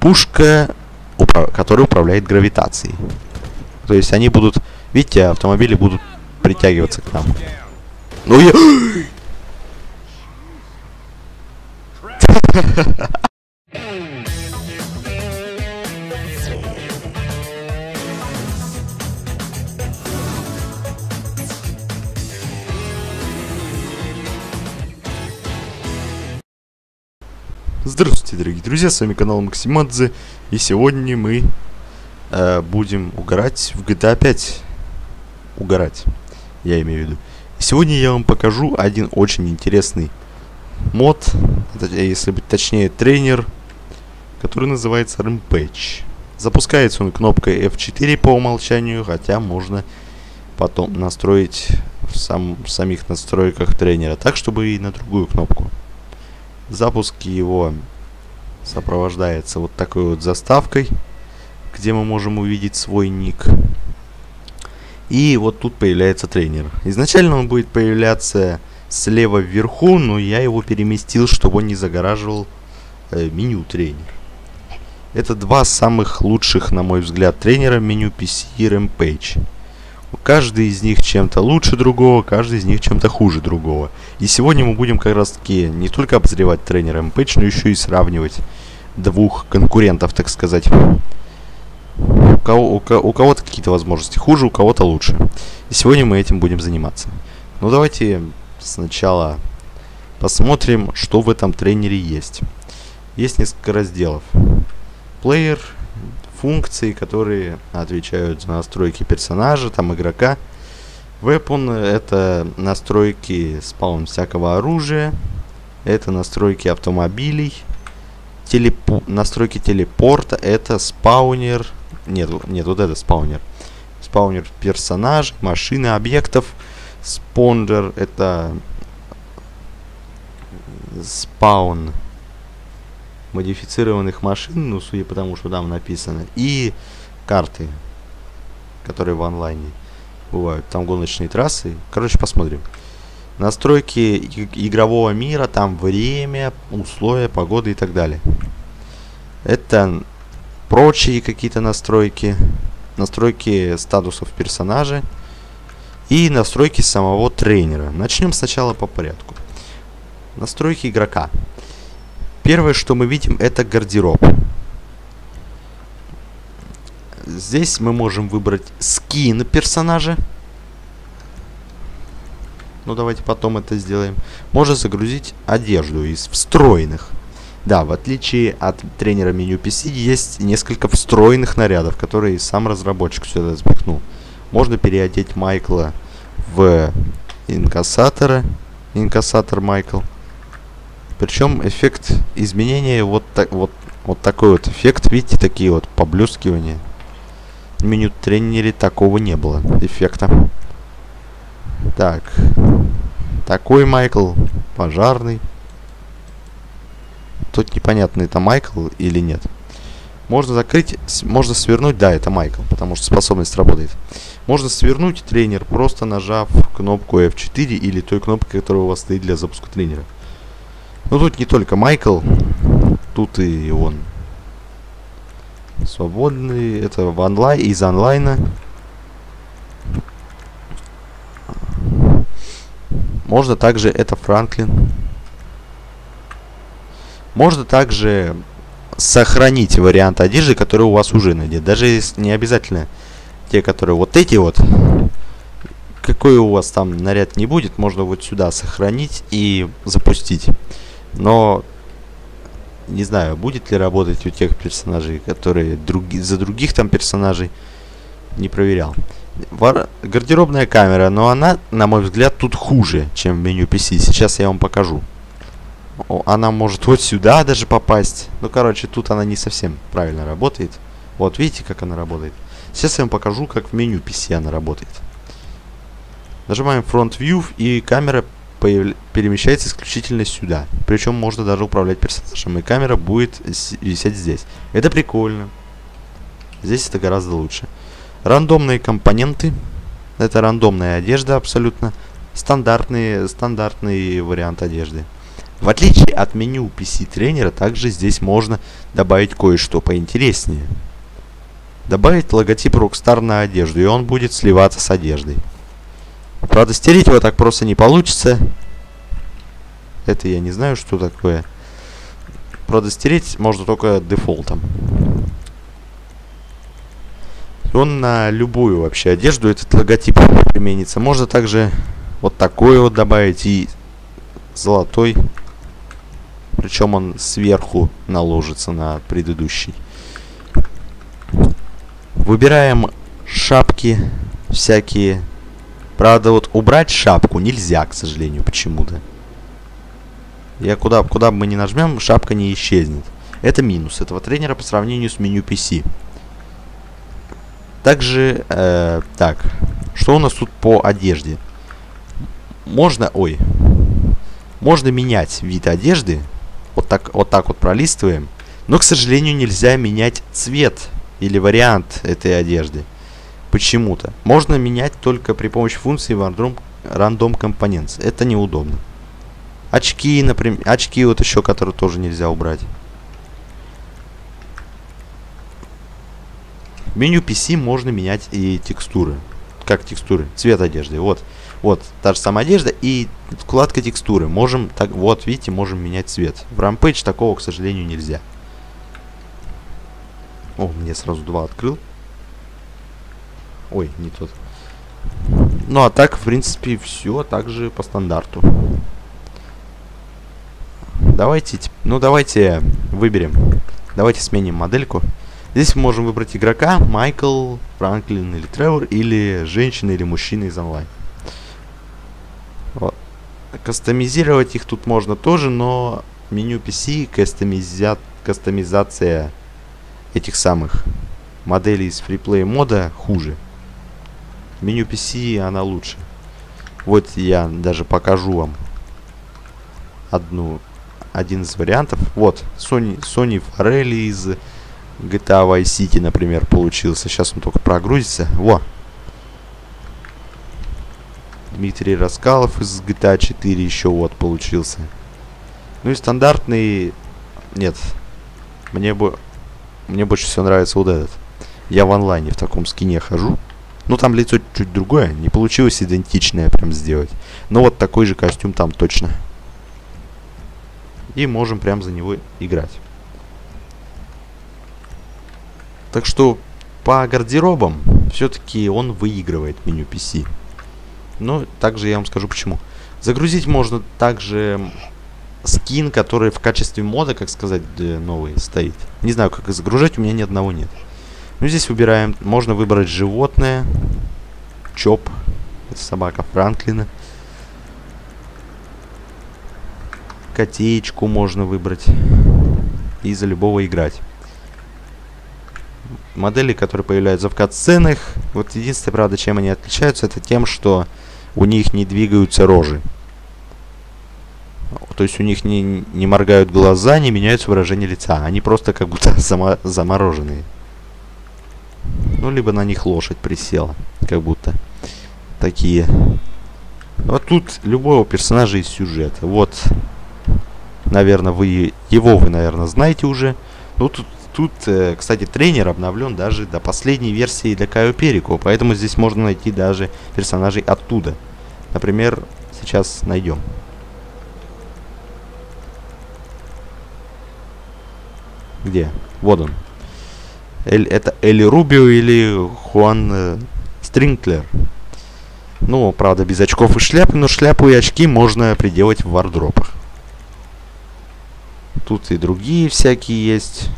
пушка, которая управляет гравитацией. То есть они будут, видите, автомобили будут притягиваться к нам. Ну я... Здравствуйте, дорогие друзья, с вами канал Максимадзе, и сегодня мы э, будем угорать в GTA 5. Угорать, я имею в виду. Сегодня я вам покажу один очень интересный мод, если быть точнее, тренер, который называется Rampage. Запускается он кнопкой F4 по умолчанию, хотя можно потом настроить в, сам, в самих настройках тренера так, чтобы и на другую кнопку. Запуск его сопровождается вот такой вот заставкой, где мы можем увидеть свой ник. И вот тут появляется тренер. Изначально он будет появляться слева вверху, но я его переместил, чтобы он не загораживал э, меню тренер. Это два самых лучших, на мой взгляд, тренера меню PC и Rampage. Каждый из них чем-то лучше другого, каждый из них чем-то хуже другого. И сегодня мы будем как раз таки не только обозревать тренера MPage, но еще и сравнивать двух конкурентов, так сказать. У, кого, у, у кого-то какие-то возможности хуже, у кого-то лучше. И сегодня мы этим будем заниматься. Ну давайте сначала посмотрим, что в этом тренере есть. Есть несколько разделов. Плеер, функции, которые отвечают за настройки персонажа, там игрока. Weapon это настройки спаун всякого оружия. Это настройки автомобилей. Телепо настройки телепорта это спаунер. Нет, нет, вот это спаунер. Спаунер персонаж, машины, объектов. Спондер это спаун модифицированных машин, ну, судя по тому, что там написано, и карты, которые в онлайне бывают. Там гоночные трассы. Короче, посмотрим. Настройки игрового мира, там время, условия, погода и так далее. Это прочие какие-то настройки. Настройки статусов персонажа. И настройки самого тренера. Начнем сначала по порядку. Настройки игрока. Первое, что мы видим, это гардероб. Здесь мы можем выбрать скин персонажа. Ну, давайте потом это сделаем. Можно загрузить одежду из встроенных. Да, в отличие от тренера меню PC, есть несколько встроенных нарядов, которые сам разработчик сюда запихнул. Можно переодеть Майкла в инкассатора. Инкассатор Майкл. Причем эффект изменения вот, так, вот, вот такой вот эффект, видите, такие вот поблескивания. В меню тренере такого не было эффекта. Так. Такой Майкл. Пожарный. Тут непонятно, это Майкл или нет. Можно закрыть, можно свернуть, да, это Майкл, потому что способность работает. Можно свернуть тренер, просто нажав кнопку F4 или той кнопкой, которая у вас стоит для запуска тренера. Ну тут не только Майкл, тут и он. Свободный, это в онлайн, из онлайна. Можно также, это Франклин. Можно также сохранить вариант одежды, который у вас уже надет. Даже если не обязательно те, которые вот эти вот. Какой у вас там наряд не будет, можно вот сюда сохранить и запустить. Но не знаю, будет ли работать у тех персонажей, которые други, за других там персонажей не проверял. Вар... Гардеробная камера, но она, на мой взгляд, тут хуже, чем в меню PC. Сейчас я вам покажу. Она может вот сюда даже попасть. Ну, короче, тут она не совсем правильно работает. Вот, видите, как она работает? Сейчас я вам покажу, как в меню PC она работает. Нажимаем Front View, и камера. Перемещается исключительно сюда. Причем можно даже управлять персонажем, и камера будет висеть здесь. Это прикольно. Здесь это гораздо лучше. Рандомные компоненты. Это рандомная одежда абсолютно. Стандартный, стандартный вариант одежды. В отличие от меню PC-тренера, также здесь можно добавить кое-что поинтереснее. Добавить логотип Rockstar на одежду, и он будет сливаться с одеждой. Правда, стереть его так просто не получится. Это я не знаю, что такое. Правда, стереть можно только дефолтом. Он на любую вообще одежду этот логотип применится. Можно также вот такой вот добавить и золотой. Причем он сверху наложится на предыдущий. Выбираем шапки всякие. Правда, вот убрать шапку нельзя, к сожалению, почему-то. Я куда, куда бы мы ни нажмем, шапка не исчезнет. Это минус этого тренера по сравнению с меню PC. Также, э, так, что у нас тут по одежде? Можно, ой, можно менять вид одежды. Вот так, вот так вот пролистываем. Но, к сожалению, нельзя менять цвет или вариант этой одежды. Почему-то. Можно менять только при помощи функции random, random components. Это неудобно. Очки, например. Очки вот еще, которые тоже нельзя убрать. Меню PC можно менять и текстуры. Как текстуры? Цвет одежды. Вот. Вот, та же самая одежда и вкладка текстуры. Можем, так, вот, видите, можем менять цвет. В Rampage такого, к сожалению, нельзя. О, мне сразу два открыл. Ой, не тот. Ну, а так, в принципе, все также по стандарту. Давайте, ну, давайте выберем. Давайте сменим модельку. Здесь мы можем выбрать игрока, Майкл, Франклин или Тревор, или женщина или мужчина из онлайн. Вот. Кастомизировать их тут можно тоже, но меню PC, кастомизя... кастомизация этих самых моделей из фриплей мода хуже. Меню PC она лучше. Вот я даже покажу вам одну, один из вариантов. Вот, Sony, Sony Farelli из GTA Vice City, например, получился. Сейчас он только прогрузится. Во! Дмитрий Раскалов из GTA 4 еще вот получился. Ну и стандартный... Нет. Мне бы... Мне больше всего нравится вот этот. Я в онлайне в таком скине хожу. Ну там лицо чуть другое. Не получилось идентичное прям сделать. Но вот такой же костюм там точно. И можем прям за него играть. Так что по гардеробам все-таки он выигрывает меню PC. Но также я вам скажу почему. Загрузить можно также скин, который в качестве мода, как сказать, новый стоит. Не знаю, как загружать, у меня ни одного нет. Ну, здесь выбираем, можно выбрать животное. Чоп. Собака Франклина. Котеечку можно выбрать. И за любого играть модели, которые появляются в катсценах. Вот единственное, правда, чем они отличаются, это тем, что у них не двигаются рожи. То есть у них не, не моргают глаза, не меняются выражение лица. Они просто как будто замороженные. Ну, либо на них лошадь присела, как будто. Такие. Вот тут любого персонажа из сюжета. Вот, наверное, вы его вы, наверное, знаете уже. Ну, тут Тут, э, кстати, тренер обновлен даже до последней версии для Кайо Перико, поэтому здесь можно найти даже персонажей оттуда. Например, сейчас найдем. Где? Вот он. Эль, это Эли Рубио или Хуан э, Стринклер. Ну, правда, без очков и шляпы, но шляпу и очки можно приделать в вардропах. Тут и другие всякие есть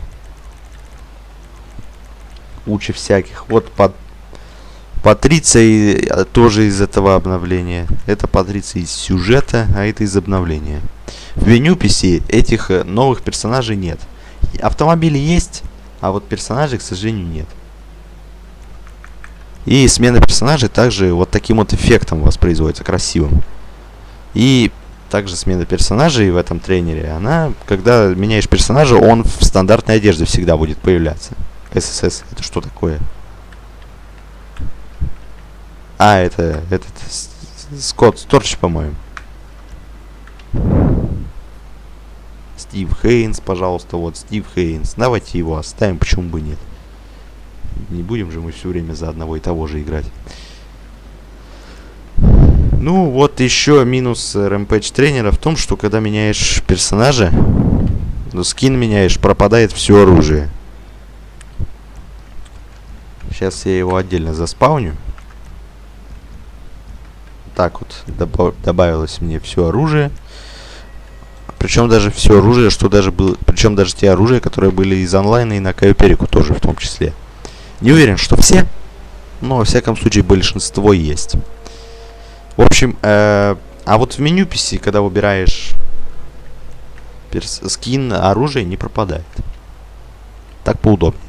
куча всяких. Вот под Патриция э, тоже из этого обновления. Это Патриция из сюжета, а это из обновления. В меню PC этих э, новых персонажей нет. Автомобили есть, а вот персонажей, к сожалению, нет. И смена персонажей также вот таким вот эффектом воспроизводится, красивым. И также смена персонажей в этом тренере, она, когда меняешь персонажа, он в стандартной одежде всегда будет появляться. ССС. Это что такое? А, это этот Скотт Сторч, по-моему. Стив Хейнс, пожалуйста, вот Стив Хейнс. Давайте его оставим, почему бы нет. Не будем же мы все время за одного и того же играть. Ну, вот еще минус Rampage тренера в том, что когда меняешь персонажа, ну, скин меняешь, пропадает все оружие. Сейчас я его отдельно заспауню. Так вот добав добавилось мне все оружие. Причем даже все оружие, что даже было... Причем даже те оружия, которые были из онлайна и на Кайоперику тоже в том числе. Не уверен, что все, но во всяком случае большинство есть. В общем, э, а вот в меню PC, когда выбираешь скин оружия, не пропадает. Так поудобнее.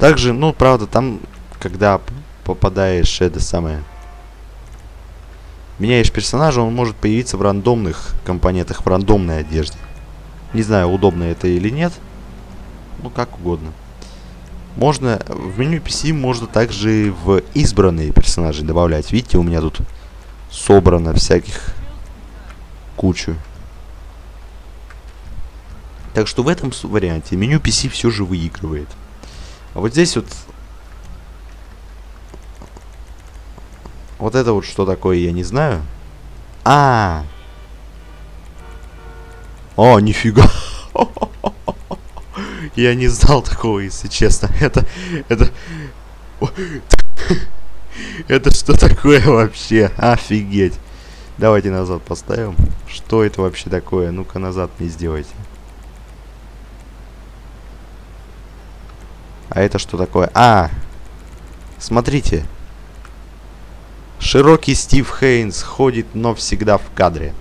Также, ну, правда, там, когда попадаешь это самое меняешь персонажа, он может появиться в рандомных компонентах, в рандомной одежде. Не знаю, удобно это или нет. Ну, как угодно. Можно, в меню PC можно также в избранные персонажи добавлять. Видите, у меня тут собрано всяких кучу. Так что в этом варианте меню PC все же выигрывает. А вот здесь вот Вот это вот что такое, я не знаю. А, О, нифига. Я не знал такого, если честно. Это... Это... Это что такое вообще? Офигеть. Давайте назад поставим. Что это вообще такое? Ну-ка назад не сделайте. А это что такое? А! Смотрите. Широкий Стив Хейнс ходит, но всегда в кадре.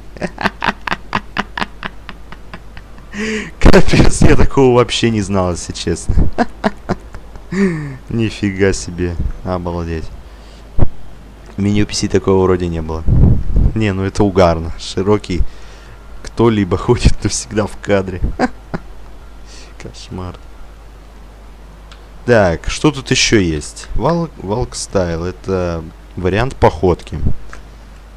Капец, я такого вообще не знал, если честно. Нифига себе. Обалдеть. В меню PC такого вроде не было. Не, ну это угарно. Широкий кто-либо ходит, но всегда в кадре. Кошмар. Так, что тут еще есть? Валк Стайл. Это вариант походки.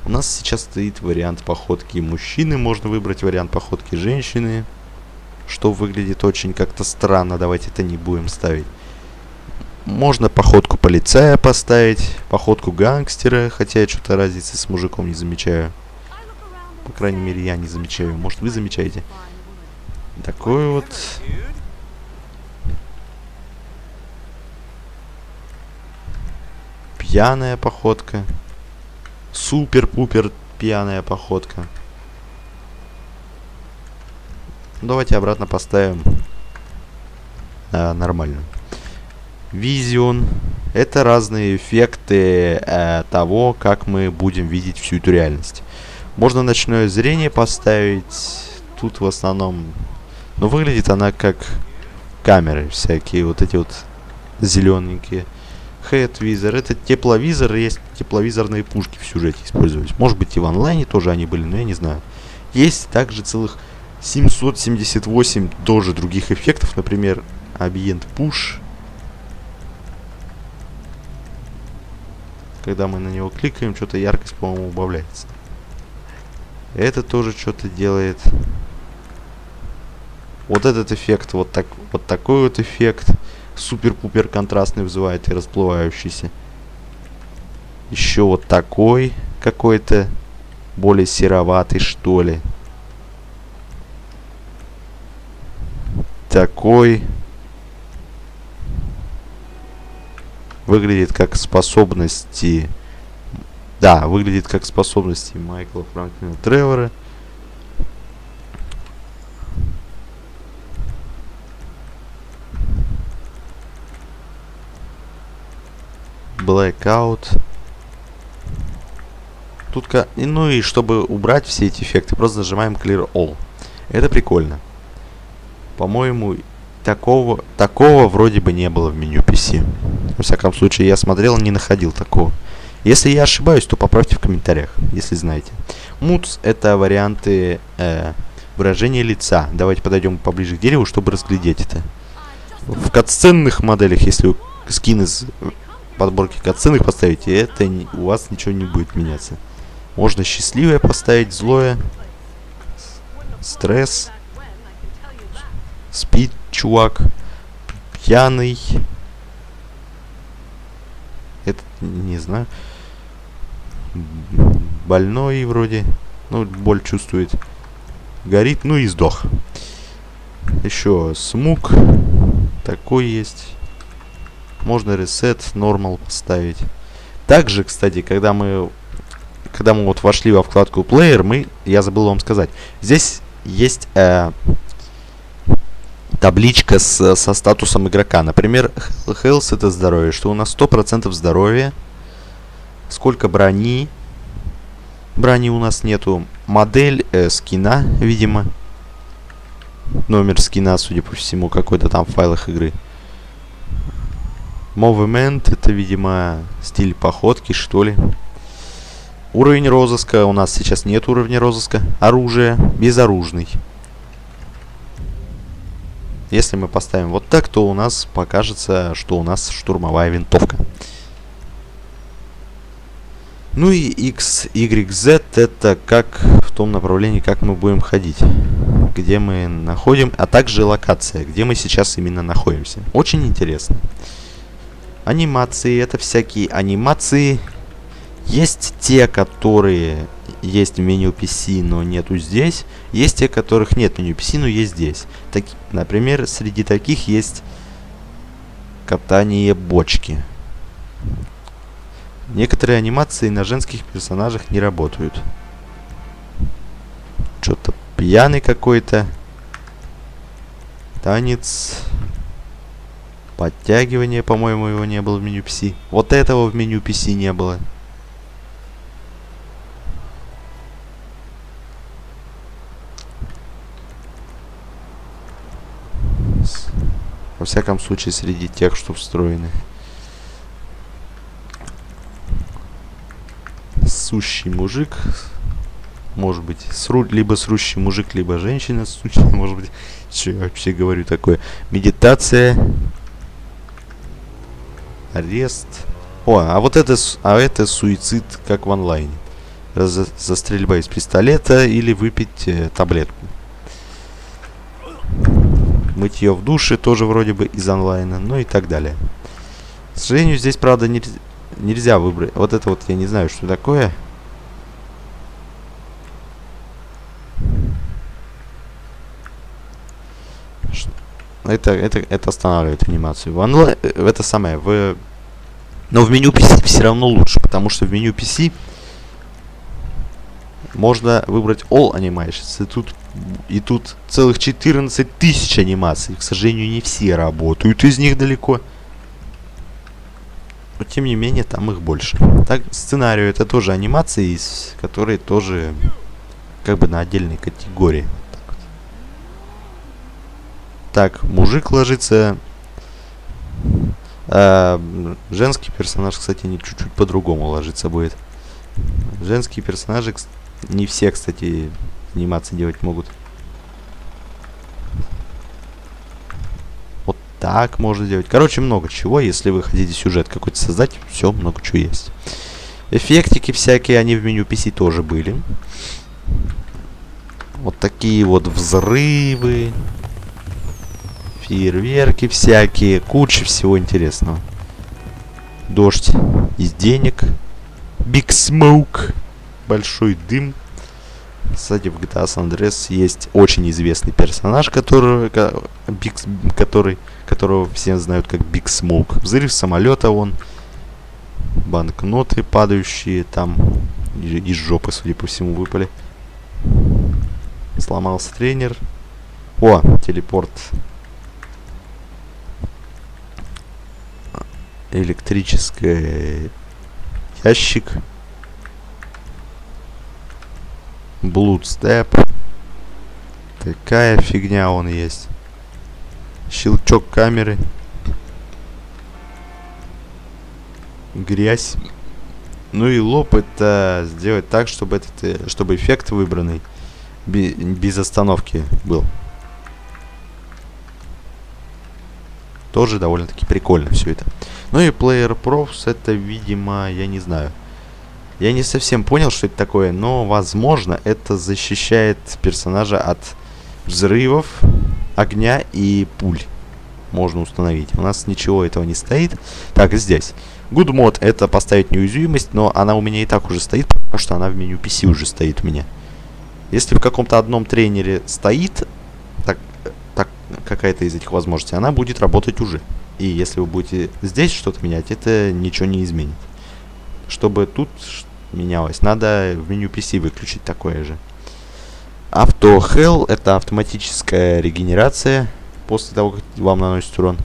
У нас сейчас стоит вариант походки мужчины, можно выбрать вариант походки женщины, что выглядит очень как-то странно, давайте это не будем ставить. Можно походку полицая поставить, походку гангстера, хотя я что-то разницы с мужиком не замечаю. По крайней мере, я не замечаю. Может, вы замечаете? Такой вот пьяная походка. Супер-пупер пьяная походка. Давайте обратно поставим э, нормально. Визион. Это разные эффекты э, того, как мы будем видеть всю эту реальность. Можно ночное зрение поставить. Тут в основном... Но выглядит она как камеры всякие. Вот эти вот зелененькие. Headvisor. Это тепловизор, есть тепловизорные пушки в сюжете использовались. Может быть и в онлайне тоже они были, но я не знаю. Есть также целых 778 тоже других эффектов, например, Ambient Push. Когда мы на него кликаем, что-то яркость, по-моему, убавляется. Это тоже что-то делает. Вот этот эффект, вот, так, вот такой вот эффект супер-пупер контрастный вызывает и расплывающийся. Еще вот такой какой-то более сероватый что ли. Такой выглядит как способности да, выглядит как способности Майкла Франклина Тревора. Blackout. Тут, ну и чтобы убрать все эти эффекты, просто нажимаем Clear All. Это прикольно. По-моему, такого, такого вроде бы не было в меню PC. Во всяком случае, я смотрел, не находил такого. Если я ошибаюсь, то поправьте в комментариях, если знаете. Moods это варианты э, выражения лица. Давайте подойдем поближе к дереву, чтобы разглядеть это. В катсценных моделях, если скин из подборке катсценок поставить, и это не, у вас ничего не будет меняться. Можно счастливое поставить, злое, стресс, Спит чувак. Пьяный. Это, не знаю. Больной вроде. Ну, боль чувствует. Горит, ну и сдох. Еще смук. Такой есть. Можно ресет, нормал поставить. Также, кстати, когда мы когда мы вот вошли во вкладку Player, мы, я забыл вам сказать, здесь есть э, табличка с, со статусом игрока. Например, Health это здоровье, что у нас 100% здоровья. Сколько брони. Брони у нас нету. Модель э, скина, видимо. Номер скина, судя по всему, какой-то там в файлах игры. Movement, это, видимо, стиль походки, что ли. Уровень розыска. У нас сейчас нет уровня розыска. Оружие. Безоружный. Если мы поставим вот так, то у нас покажется, что у нас штурмовая винтовка. Ну и X, Y, Z это как в том направлении, как мы будем ходить. Где мы находим, а также локация, где мы сейчас именно находимся. Очень интересно. Анимации, это всякие анимации. Есть те, которые есть в меню PC, но нету здесь. Есть те, которых нет в меню PC, но есть здесь. Так, например, среди таких есть катание бочки. Некоторые анимации на женских персонажах не работают. Что-то пьяный какой-то. Танец. Подтягивание, по-моему, его не было в меню PC. Вот этого в меню PC не было. Во всяком случае, среди тех, что встроены. Сущий мужик. Может быть, сру, либо срущий мужик, либо женщина сущая. Может быть, что я вообще говорю такое. Медитация. Арест. О, а вот это, а это суицид, как в онлайне. За, за стрельба из пистолета или выпить э, таблетку. Мытье в душе тоже вроде бы из онлайна, ну и так далее. К сожалению, здесь, правда, нельзя, нельзя выбрать. Вот это вот я не знаю, что такое. Это, это, это останавливает анимацию. В онлайн, э, это самое, в... Но в меню PC все равно лучше, потому что в меню PC можно выбрать All Animations. И тут, и тут целых 14 тысяч анимаций. К сожалению, не все работают из них далеко. Но тем не менее, там их больше. Так, сценарию это тоже анимации, которые тоже как бы на отдельной категории. Так, мужик ложится. А, женский персонаж, кстати, не чуть-чуть по-другому ложится будет. Женские персонажи, не все, кстати, анимации делать могут. Вот так можно делать. Короче, много чего. Если вы хотите сюжет какой-то создать, все, много чего есть. Эффектики всякие, они в меню PC тоже были. Вот такие вот взрывы. Фейерверки всякие. Куча всего интересного. Дождь из денег. Big Smoke большой дым. Кстати, в GTA San Andreas есть очень известный персонаж, который, Big, который, которого все знают как Big Smoke. Взрыв самолета он. Банкноты падающие там из жопы, судя по всему, выпали. Сломался тренер. О, телепорт. Электрический ящик. Bloodstep. Такая фигня он есть. Щелчок камеры. Грязь. Ну и лоб это сделать так, чтобы этот, э, чтобы эффект выбранный без остановки был. Тоже довольно-таки прикольно все это. Ну и Player Profs это, видимо, я не знаю. Я не совсем понял, что это такое, но, возможно, это защищает персонажа от взрывов огня и пуль можно установить. У нас ничего этого не стоит. Так, здесь. Good mod это поставить неуязвимость, но она у меня и так уже стоит, потому что она в меню PC уже стоит у меня. Если в каком-то одном тренере стоит так, так какая-то из этих возможностей, она будет работать уже. И если вы будете здесь что-то менять, это ничего не изменит. Чтобы тут менялось, надо в меню PC выключить такое же. Auto Hell это автоматическая регенерация после того, как вам наносит урон.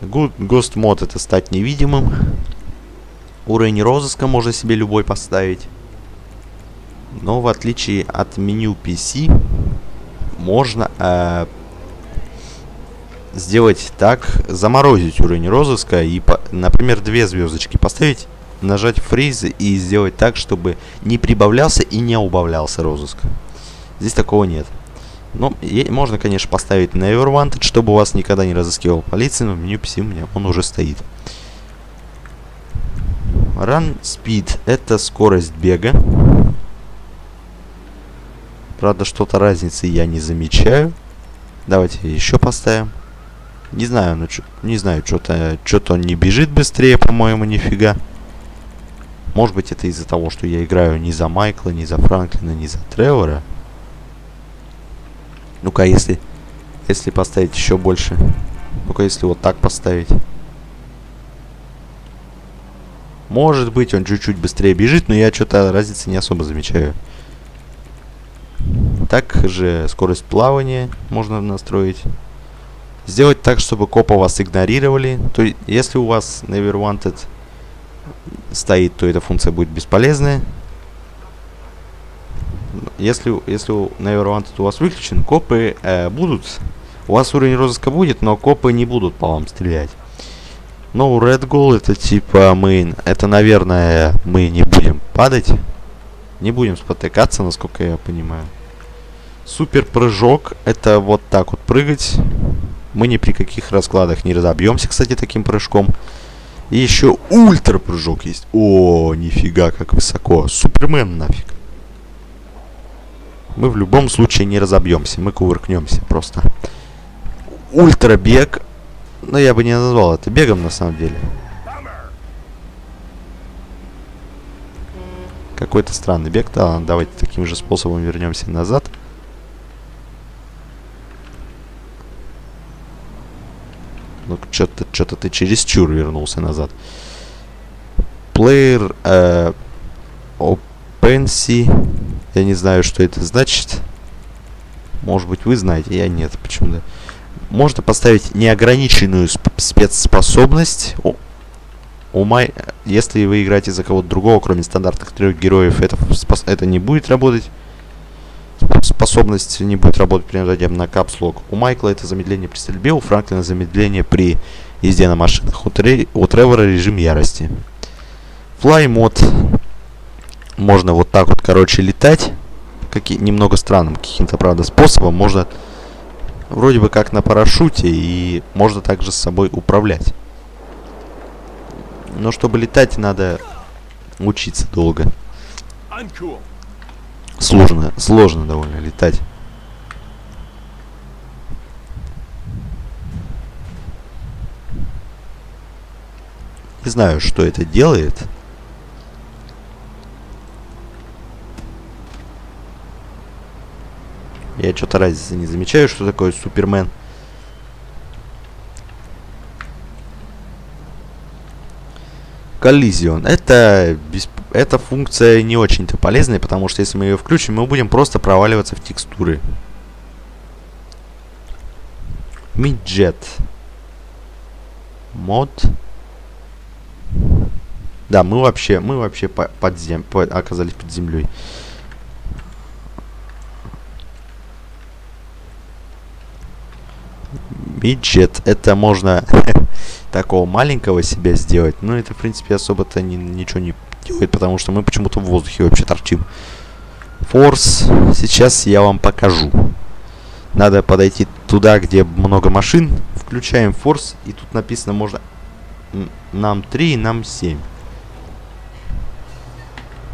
Good Ghost Mod это стать невидимым. Уровень розыска можно себе любой поставить. Но в отличие от меню PC, можно э, сделать так, заморозить уровень розыска и, например, две звездочки поставить, нажать фриз и сделать так, чтобы не прибавлялся и не убавлялся розыск. Здесь такого нет. Ну, можно, конечно, поставить Never Wanted, чтобы вас никогда не разыскивал полиция, но меню PC у меня он уже стоит. Run Speed – это скорость бега. Правда, что-то разницы я не замечаю. Давайте еще поставим. Не знаю, ну не знаю, что-то что-то он не бежит быстрее, по-моему, нифига. Может быть, это из-за того, что я играю не за Майкла, не за Франклина, не за Тревора. Ну-ка, если... Если поставить еще больше. Ну-ка, если вот так поставить. Может быть, он чуть-чуть быстрее бежит, но я что-то разницы не особо замечаю. Также скорость плавания можно настроить. Сделать так, чтобы копы вас игнорировали. То есть, если у вас Never Wanted стоит, то эта функция будет бесполезная если, если Never Wanted у вас выключен, копы э, будут. У вас уровень розыска будет, но копы не будут по вам стрелять. Но у Red Goal это типа мы... Это, наверное, мы не будем падать. Не будем спотыкаться, насколько я понимаю. Супер прыжок. Это вот так вот прыгать. Мы ни при каких раскладах не разобьемся, кстати, таким прыжком. И еще ультра прыжок есть. О, нифига, как высоко. Супермен нафиг мы в любом случае не разобьемся, мы кувыркнемся просто. Ультрабег, но ну, я бы не назвал это бегом на самом деле. Какой-то странный бег, да, давайте таким же способом вернемся назад. Ну, что-то что-то ты чересчур вернулся назад. Player э, OpenSea я не знаю, что это значит. Может быть, вы знаете, я нет. Почему-то. Можно поставить неограниченную спецспособность. О, май... Если вы играете за кого-то другого, кроме стандартных трех героев, это, это не будет работать. Способность не будет работать при нажатии на капслог. У Майкла это замедление при стрельбе, у Франклина замедление при езде на машинах. У, Тре... у Тревора режим ярости. Fly мод можно вот так вот, короче, летать. Какие, немного странным каким-то, правда, способом. Можно вроде бы как на парашюте, и можно также с собой управлять. Но чтобы летать, надо учиться долго. Сложно, сложно довольно летать. Не знаю, что это делает. Я что-то разницы не замечаю, что такое Супермен. Коллизион. Это, бесп... эта функция не очень-то полезная, потому что если мы ее включим, мы будем просто проваливаться в текстуры. Миджет. Мод. Да, мы вообще, мы вообще под зем... оказались под землей. Виджет, это можно такого маленького себя сделать, но это, в принципе, особо-то ни, ничего не делает, потому что мы почему-то в воздухе вообще торчим. Форс, сейчас я вам покажу. Надо подойти туда, где много машин. Включаем форс, и тут написано можно нам 3 и нам 7.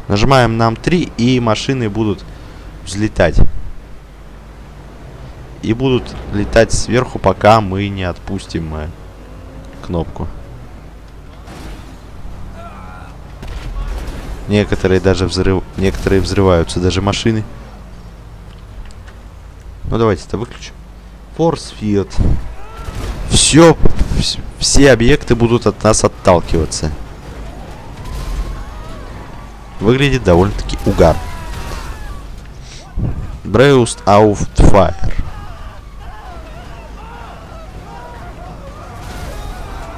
Нажимаем нам 3, и машины будут взлетать. и будут летать сверху, пока мы не отпустим э, кнопку. Некоторые даже взрыв... Некоторые взрываются, даже машины. Ну давайте это выключим. Force Field. Все, все объекты будут от нас отталкиваться. Выглядит довольно-таки угар. Auf Fire.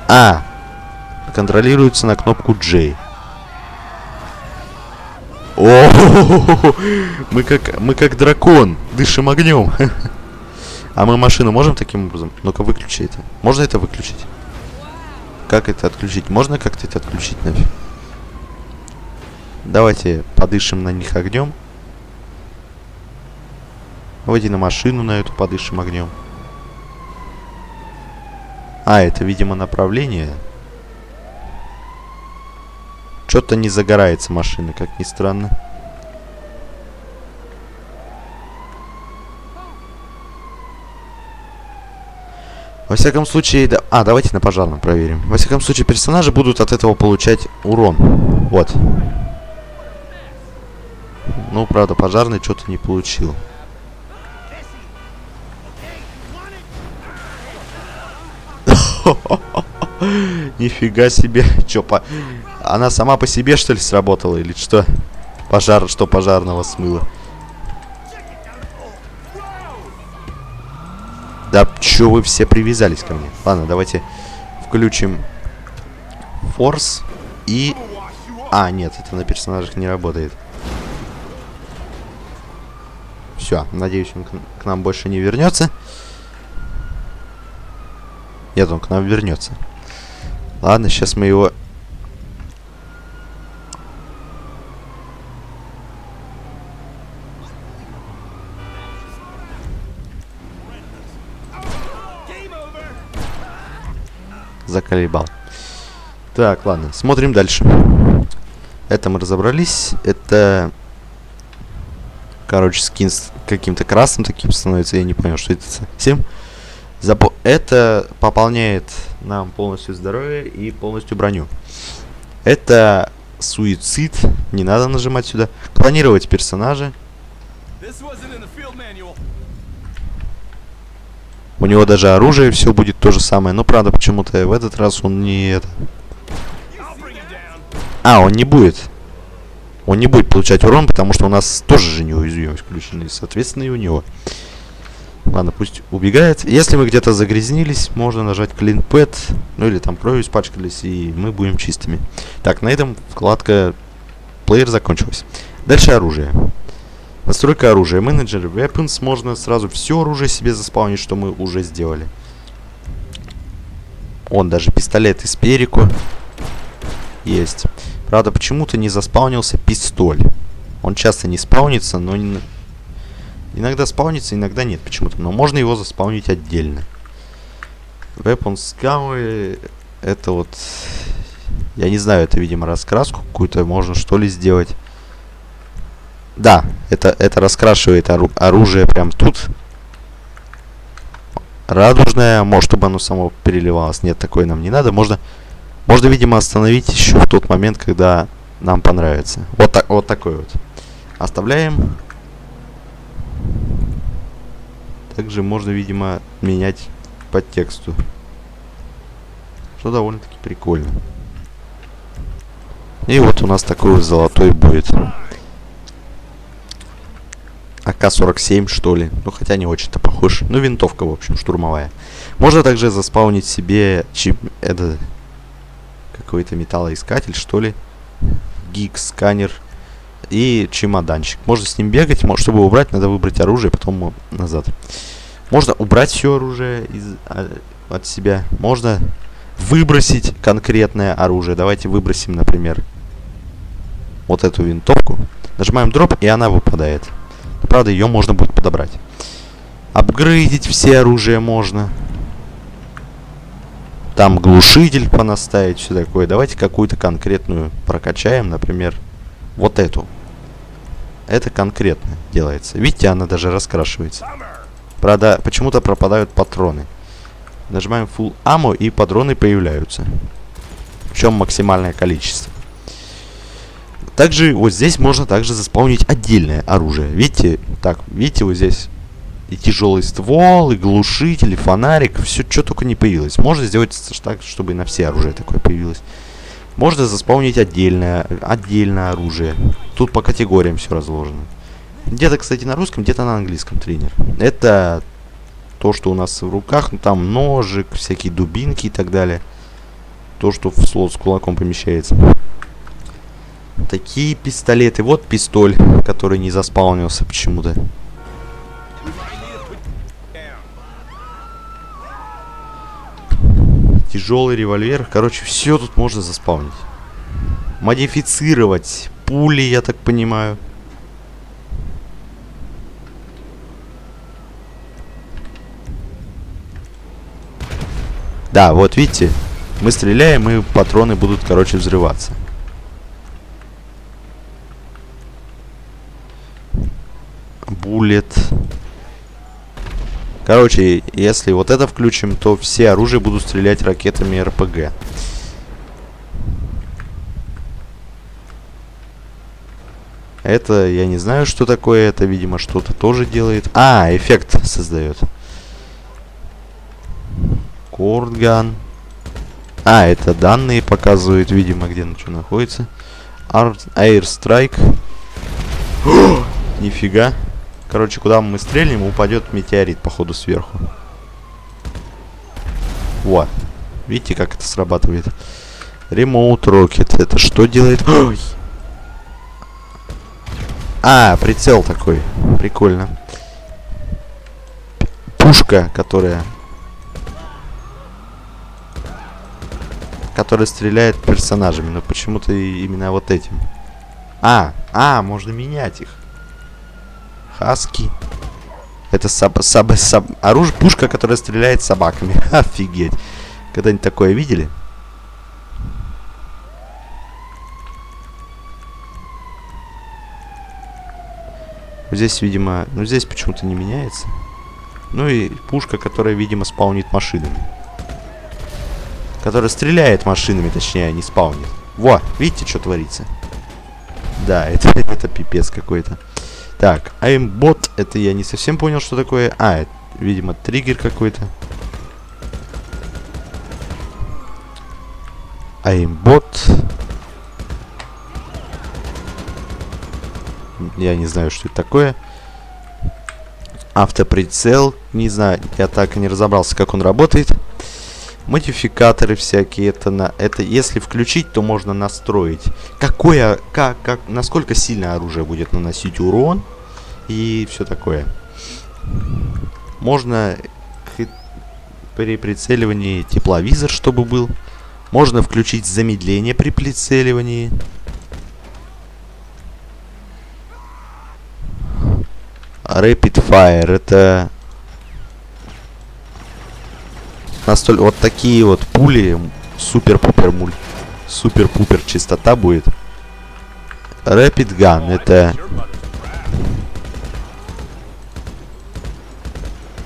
А. Контролируется на кнопку J. О, мы как мы как дракон, дышим огнем. А мы машину можем таким образом? Ну-ка выключи это. Можно это выключить? Как это отключить? Можно как-то это отключить нафиг? Давайте подышим на них огнем. Давайте на машину на эту подышим огнем. А, это, видимо, направление. Что-то не загорается машина, как ни странно. Во всяком случае, да... А, давайте на пожарном проверим. Во всяком случае, персонажи будут от этого получать урон. Вот. Ну, правда, пожарный что-то не получил. Нифига себе. Чё, по... Она сама по себе, что ли, сработала? Или что? Пожар, что пожарного смыло? Да чё вы все привязались ко мне? Ладно, давайте включим форс и... А, нет, это на персонажах не работает. Все, надеюсь, он к, к нам больше не вернется. Нет, он к нам вернется. Ладно, сейчас мы его... Заколебал. Так, ладно, смотрим дальше. Это мы разобрались. Это... Короче, скин с каким-то красным таким становится. Я не понял, что это совсем. Запо это пополняет нам полностью здоровье и полностью броню. Это суицид. Не надо нажимать сюда. Клонировать персонажа. У него даже оружие все будет то же самое. Но правда, почему-то в этот раз он не это. А, он не будет. Он не будет получать урон, потому что у нас тоже же неуязвимость включена. соответственно, и у него. Ладно, пусть убегает. Если мы где-то загрязнились, можно нажать Clean Pad, ну или там кровью испачкались, и мы будем чистыми. Так, на этом вкладка Player закончилась. Дальше оружие. Настройка оружия. Менеджер Weapons. Можно сразу все оружие себе заспаунить, что мы уже сделали. Он даже пистолет из перику. Есть. Правда, почему-то не заспаунился пистоль. Он часто не спаунится, но не, Иногда спаунится, иногда нет почему-то. Но можно его заспаунить отдельно. Weapon Scour это вот... Я не знаю, это, видимо, раскраску какую-то можно что ли сделать. Да, это, это раскрашивает ору оружие прям тут. Радужное, может, чтобы оно само переливалось. Нет, такое нам не надо. Можно, можно видимо, остановить еще в тот момент, когда нам понравится. Вот, так, вот такой вот. Оставляем. Также можно, видимо, менять по тексту. Что довольно-таки прикольно. И вот у нас такой золотой будет. АК-47, что ли. Ну, хотя не очень-то похож. Ну, винтовка, в общем, штурмовая. Можно также заспаунить себе чип... Это... Какой-то металлоискатель, что ли. Гиг-сканер и чемоданчик. Можно с ним бегать, чтобы убрать, надо выбрать оружие, потом назад. Можно убрать все оружие из, а, от себя. Можно выбросить конкретное оружие. Давайте выбросим, например, вот эту винтовку. Нажимаем дроп, и она выпадает. Правда, ее можно будет подобрать. Апгрейдить все оружия можно. Там глушитель понаставить, все такое. Давайте какую-то конкретную прокачаем, например, вот эту. Это конкретно делается. Видите, она даже раскрашивается. Правда, почему-то пропадают патроны. Нажимаем Full Ammo и патроны появляются. Причем максимальное количество. Также вот здесь можно также заспаунить отдельное оружие. Видите, так, видите, вот здесь и тяжелый ствол, и глушитель, и фонарик, все, что только не появилось. Можно сделать так, чтобы на все оружие такое появилось. Можно заспаунить отдельное, отдельное оружие. Тут по категориям все разложено. Где-то, кстати, на русском, где-то на английском тренер. Это то, что у нас в руках, ну, там ножик, всякие дубинки и так далее. То, что в слот с кулаком помещается. Такие пистолеты. Вот пистоль, который не заспаунился почему-то. Тяжелый револьвер. Короче, все тут можно заспаунить. Модифицировать пули, я так понимаю. Да, вот видите, мы стреляем, и патроны будут, короче, взрываться. Буллет. Короче, если вот это включим, то все оружия будут стрелять ракетами РПГ. Это, я не знаю, что такое. Это, видимо, что-то тоже делает. А, эффект создает. Кордган. А, это данные показывают, видимо, где на что находится. Air Strike. Нифига. Короче, куда мы стрельнем, упадет метеорит, походу, сверху. Вот. Видите, как это срабатывает? Remote Rocket. Это что делает? Ой. А, прицел такой. Прикольно. Пушка, которая который стреляет персонажами, но почему-то именно вот этим. А, а, можно менять их. Хаски. Это саб, саб, саб, оружие, пушка, которая стреляет собаками. Офигеть. Когда-нибудь такое видели? Здесь, видимо, ну здесь почему-то не меняется. Ну и пушка, которая, видимо, спаунит машинами. Который стреляет машинами, точнее, не спаунит. Во, видите, что творится? Да, это, это пипец какой-то. Так, aimbot, это я не совсем понял, что такое. А, это, видимо, триггер какой-то. Aimbot. Я не знаю, что это такое. Автоприцел. Не знаю, я так и не разобрался, как он работает модификаторы всякие, это на это если включить, то можно настроить, какое, как, как, насколько сильно оружие будет наносить урон и все такое. Можно при прицеливании тепловизор, чтобы был. Можно включить замедление при прицеливании. Rapid Fire это настолько вот такие вот пули супер-пупер муль супер-пупер чистота будет. Rapid Gun это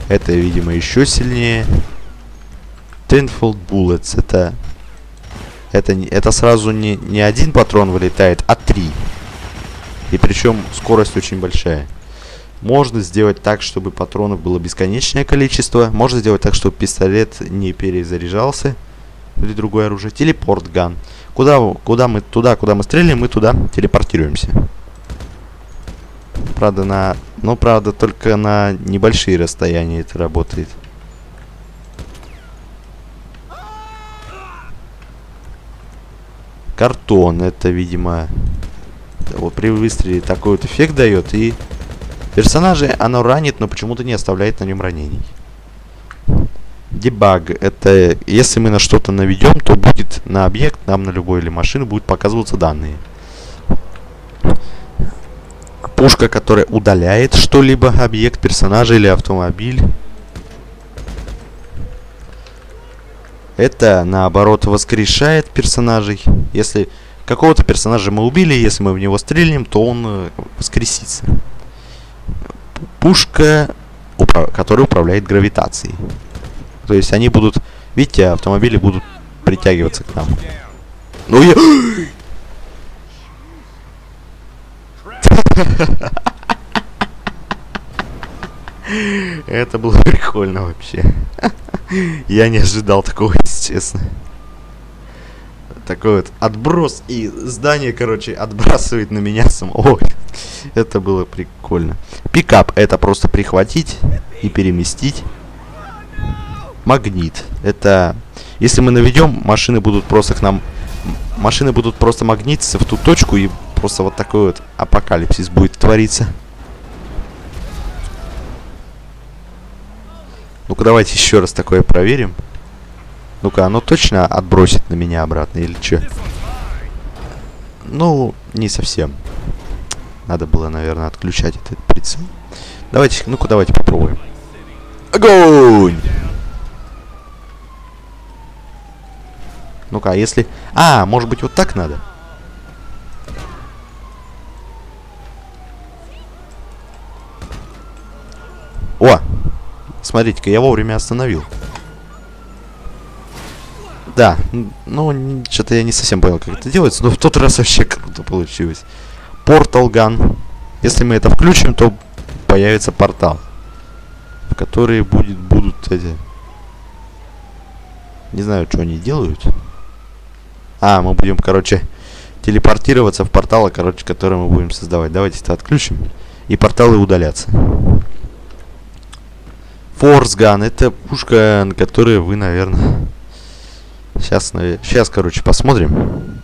это, видимо, еще сильнее. Tenfold Bullets это это это сразу не не один патрон вылетает, а три. И причем скорость очень большая. Можно сделать так, чтобы патронов было бесконечное количество. Можно сделать так, чтобы пистолет не перезаряжался. Или другое оружие. Телепорт ган. Куда, куда мы, туда, куда мы стреляем, мы туда телепортируемся. Правда, на... Ну, правда, только на небольшие расстояния это работает. Картон. Это, видимо... Вот при выстреле такой вот эффект дает и Персонажей оно ранит, но почему-то не оставляет на нем ранений. Дебаг. Это если мы на что-то наведем, то будет на объект, нам на любой или машину будут показываться данные. Пушка, которая удаляет что-либо, объект, персонажа или автомобиль. Это, наоборот, воскрешает персонажей. Если какого-то персонажа мы убили, если мы в него стрельнем, то он э, воскресится. Пушка упра- который управляет гравитацией. То есть они будут, видите, автомобили будут притягиваться к нам. Ну я... Это было прикольно вообще. Я не ожидал такого, если честно. Такой вот отброс, и здание, короче, отбрасывает на меня самого. Это было прикольно. Пикап это просто прихватить и переместить. Магнит. Это... Если мы наведем, машины будут просто к нам... Машины будут просто магнититься в ту точку, и просто вот такой вот апокалипсис будет твориться. Ну-ка, давайте еще раз такое проверим. Ну-ка, оно точно отбросит на меня обратно или что? Ну, не совсем. Надо было, наверное, отключать этот прицел. Давайте, ну-ка, давайте попробуем. Огонь! Ну-ка, а если... А, может быть, вот так надо? О! Смотрите-ка, я вовремя остановил. Да, ну, что-то я не совсем понял, как это делается, но в тот раз вообще круто получилось. Портал ган. Если мы это включим, то появится портал, в который будет, будут эти... Не знаю, что они делают. А, мы будем, короче, телепортироваться в порталы, короче, которые мы будем создавать. Давайте это отключим. И порталы. Force Gun. Это пушка, на которой вы, наверное... Сейчас, сейчас, короче, посмотрим.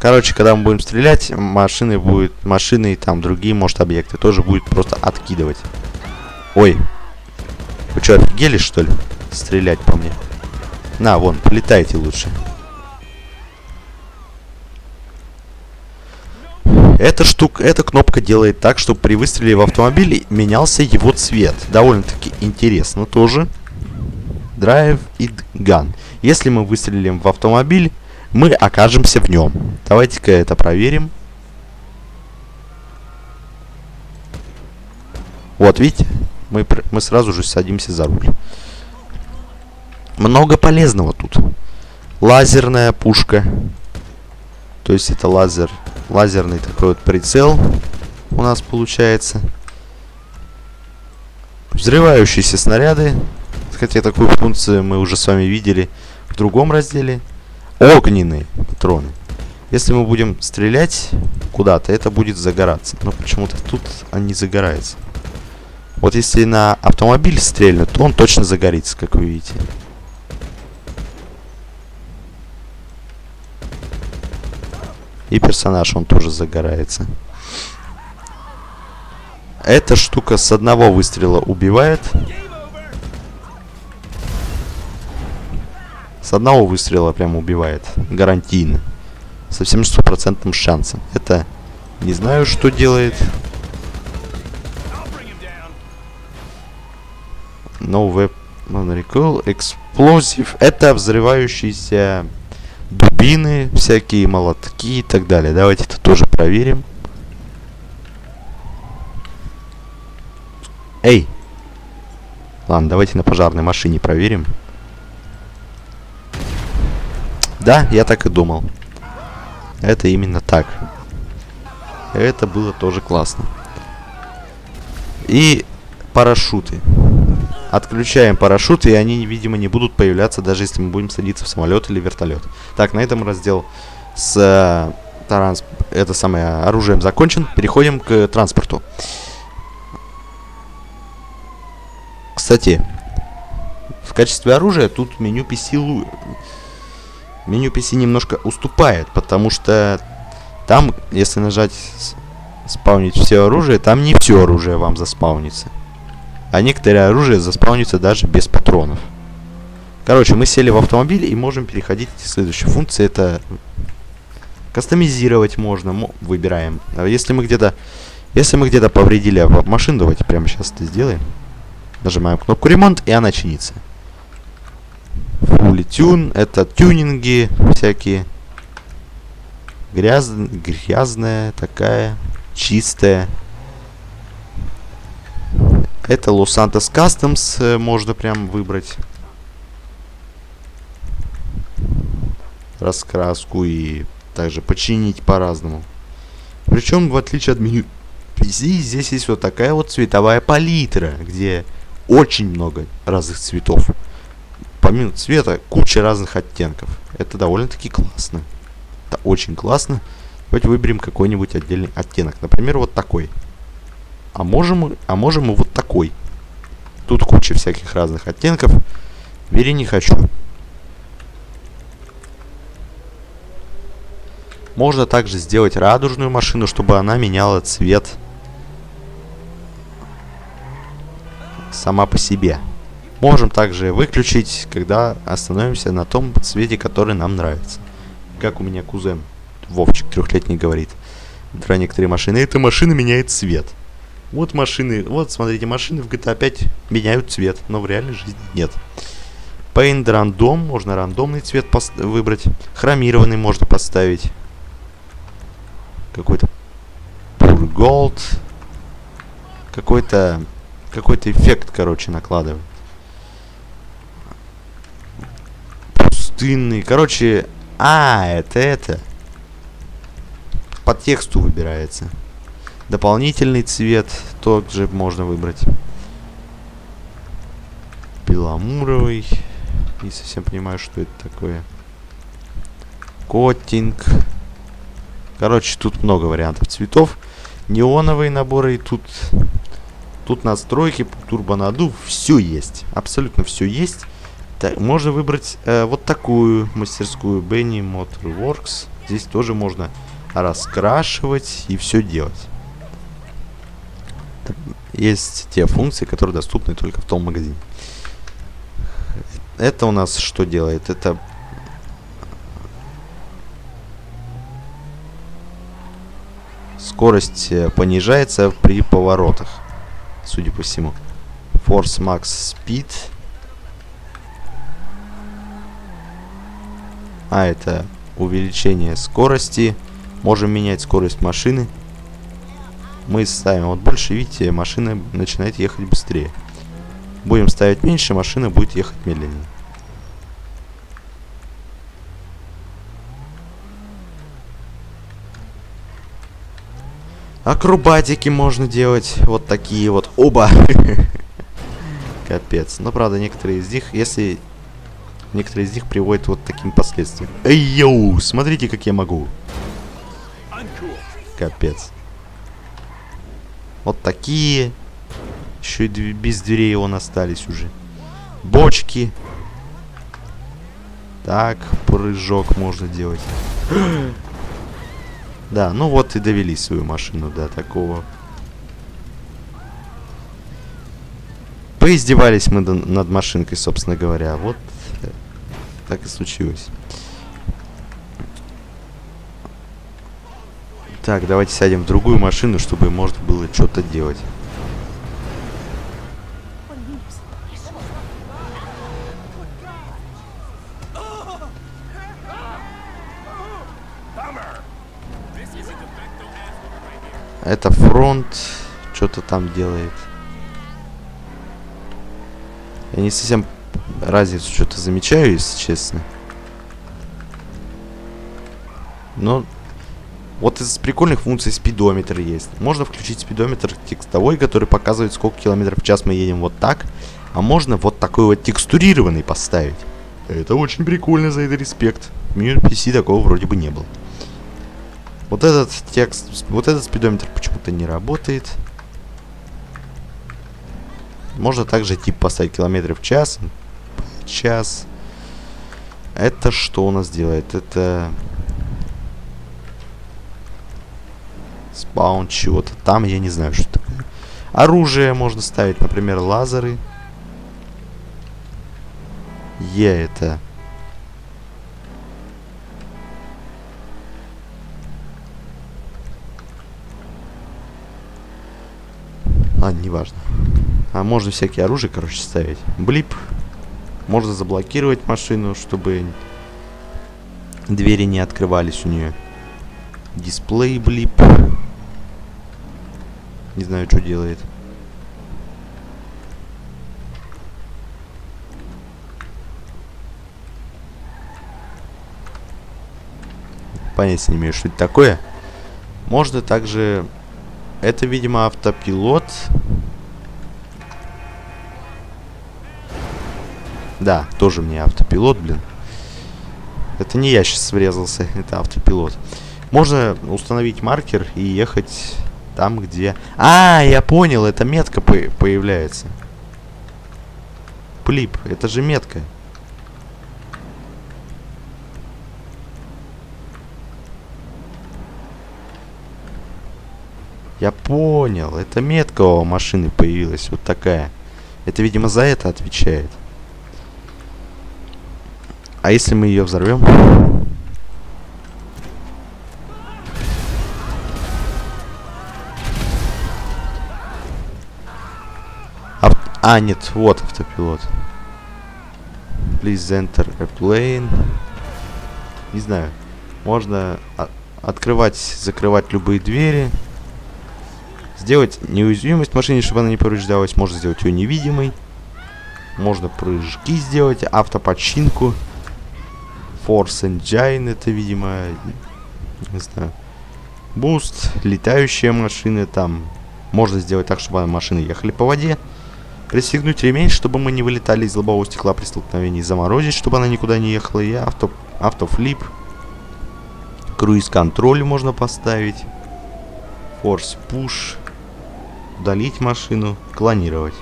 Короче, когда мы будем стрелять, машины будет, машины и там другие, может, объекты тоже будет просто откидывать. Ой. Вы что, офигели, что ли? Стрелять по мне. На, вон, полетайте лучше. Эта штука, эта кнопка делает так, чтобы при выстреле в автомобиль менялся его цвет. Довольно-таки интересно тоже. Drive it gun. Если мы выстрелим в автомобиль, мы окажемся в нем. Давайте-ка это проверим. Вот, видите? Мы, мы сразу же садимся за руль. Много полезного тут. Лазерная пушка. То есть это лазер лазерный такой вот прицел у нас получается. Взрывающиеся снаряды. Хотя такую функцию мы уже с вами видели в другом разделе. Огненные патроны. Если мы будем стрелять куда-то, это будет загораться. Но почему-то тут он не загорается. Вот если на автомобиль стрельнуть, то он точно загорится, как вы видите. И персонаж, он тоже загорается. Эта штука с одного выстрела убивает. С одного выстрела прям убивает. Гарантийно. Совсем стопроцентным шансом. Это не знаю, что делает. No weapon recall. Explosive. Это взрывающийся дубины, всякие молотки и так далее. Давайте это тоже проверим. Эй! Ладно, давайте на пожарной машине проверим. Да, я так и думал. Это именно так. Это было тоже классно. И парашюты. Отключаем парашют, и они, видимо, не будут появляться, даже если мы будем садиться в самолет или вертолет. Так, на этом раздел с э, транс... это самое оружием закончен. Переходим к транспорту. Кстати, в качестве оружия тут меню PC меню PC немножко уступает, потому что там, если нажать спаунить все оружие, там не все оружие вам заспаунится а некоторые оружия заспаунится даже без патронов. Короче, мы сели в автомобиль и можем переходить к следующей функции. Это кастомизировать можно. Выбираем. А если мы где-то если мы где-то повредили машину, давайте прямо сейчас это сделаем. Нажимаем кнопку ремонт, и она чинится. Fully Tune, это тюнинги всякие. Гряз... Грязная такая, чистая. Это Los Santos Customs можно прям выбрать. Раскраску и также починить по-разному. Причем, в отличие от меню PC, здесь есть вот такая вот цветовая палитра, где очень много разных цветов. Помимо цвета, куча разных оттенков. Это довольно-таки классно. Это очень классно. Давайте выберем какой-нибудь отдельный оттенок. Например, вот такой. А можем, а можем и вот такой. Тут куча всяких разных оттенков. Бери не хочу. Можно также сделать радужную машину, чтобы она меняла цвет сама по себе. Можем также выключить, когда остановимся на том цвете, который нам нравится. Как у меня кузен Вовчик трехлетний говорит. Про некоторые машины. Эта машина меняет цвет. Вот машины, вот смотрите, машины в GTA 5 меняют цвет, но в реальной жизни нет. Paint рандом, можно рандомный цвет выбрать. Хромированный можно поставить. Какой-то Pure Gold. Какой-то какой-то эффект, короче, накладывать. Пустынный. Короче, а, это это. По тексту выбирается. Дополнительный цвет также можно выбрать. Беломуровый. Не совсем понимаю, что это такое. Коттинг. Короче, тут много вариантов цветов. Неоновые наборы и тут... Тут настройки, турбонадув, все есть. Абсолютно все есть. Так, можно выбрать э, вот такую мастерскую Benny Motorworks. Здесь тоже можно раскрашивать и все делать есть те функции, которые доступны только в том магазине. Это у нас что делает? Это скорость э, понижается при поворотах, судя по всему. Force Max Speed. А, это увеличение скорости. Можем менять скорость машины мы ставим вот больше, видите, машина начинает ехать быстрее. Будем ставить меньше, машина будет ехать медленнее. Акробатики можно делать. Вот такие вот. Оба! Капец. Но, правда, некоторые из них, если... Некоторые из них приводят вот таким последствиям. Эй, йоу! Смотрите, как я могу. Капец. Вот такие. Еще и без дверей он остались уже. Бочки. Так, прыжок можно делать. да, ну вот и довели свою машину до такого. Поиздевались мы над машинкой, собственно говоря. Вот э, так и случилось. Так, давайте сядем в другую машину, чтобы можно было что-то делать. Это фронт что-то там делает. Я не совсем разницу что-то замечаю, если честно. Но вот из прикольных функций спидометр есть. Можно включить спидометр текстовой, который показывает, сколько километров в час мы едем вот так. А можно вот такой вот текстурированный поставить. Это очень прикольно, за это респект. В PC такого вроде бы не было. Вот этот текст, вот этот спидометр почему-то не работает. Можно также тип поставить километры в час. Час. Это что у нас делает? Это Спаун чего-то там, я не знаю, что такое. Оружие можно ставить, например, лазеры. Е это... Ладно, неважно. А можно всякие оружия, короче, ставить. Блип. Можно заблокировать машину, чтобы двери не открывались у нее. Дисплей блип. Не знаю, что делает. Понятия не имею, что это такое. Можно также... Это, видимо, автопилот. Да, тоже мне автопилот, блин. Это не я сейчас врезался, это автопилот. Можно установить маркер и ехать там, где... А, я понял, это метка по появляется. Плип, это же метка. Я понял, это метка у машины появилась, вот такая. Это, видимо, за это отвечает. А если мы ее взорвем? А, нет, вот автопилот. Please enter a plane. Не знаю. Можно открывать, закрывать любые двери. Сделать неуязвимость машине, чтобы она не повреждалась. Можно сделать ее невидимой. Можно прыжки сделать, автоподчинку. Force Engine, это, видимо, не знаю. Буст, летающая машина, там. Можно сделать так, чтобы машины ехали по воде. Пристегнуть ремень, чтобы мы не вылетали из лобового стекла при столкновении. Заморозить, чтобы она никуда не ехала. И авто, автофлип. Круиз-контроль можно поставить. Push удалить машину, клонировать.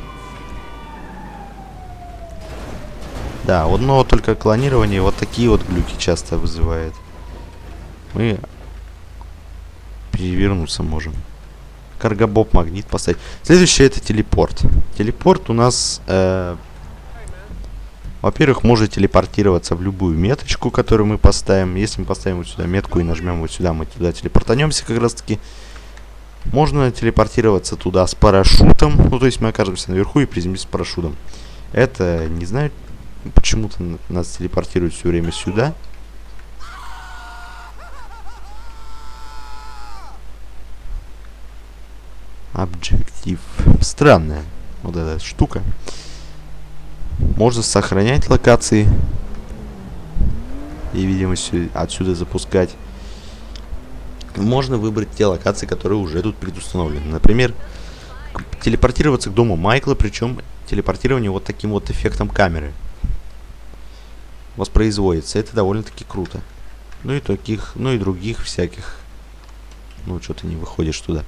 Да, вот, но только клонирование вот такие вот глюки часто вызывает. Мы перевернуться можем. Каргобоб магнит поставить. Следующее это телепорт. Телепорт у нас, э, во-первых, может телепортироваться в любую меточку, которую мы поставим. Если мы поставим вот сюда метку и нажмем вот сюда, мы туда телепортанемся как раз таки. Можно телепортироваться туда с парашютом. Ну, то есть мы окажемся наверху и приземлимся с парашютом. Это, не знаю, почему-то нас телепортирует все время сюда. Объектив. Странная вот эта штука. Можно сохранять локации. И, видимо, отсюда запускать можно выбрать те локации, которые уже тут предустановлены. Например, телепортироваться к дому Майкла, причем телепортирование вот таким вот эффектом камеры воспроизводится. Это довольно-таки круто. Ну и таких, ну и других всяких. Ну, что-то не выходишь туда.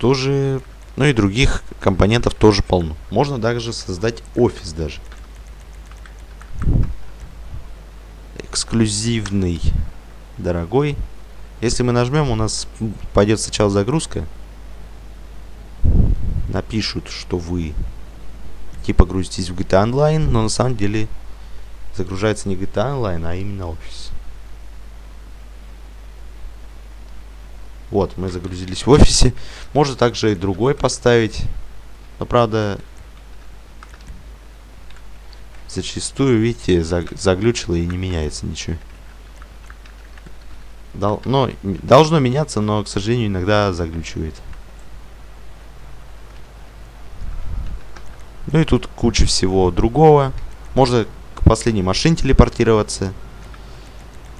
Тоже, ну и других компонентов тоже полно. Можно также создать офис даже. Эксклюзивный, дорогой. Если мы нажмем, у нас пойдет сначала загрузка. Напишут, что вы типа грузитесь в GTA Online, но на самом деле загружается не GTA Online, а именно офис. Вот, мы загрузились в офисе. Можно также и другой поставить. Но правда, зачастую, видите, заглючило и не меняется ничего. Дол но, должно меняться, но, к сожалению, иногда заглючивает. Ну и тут куча всего другого. Можно к последней машине телепортироваться.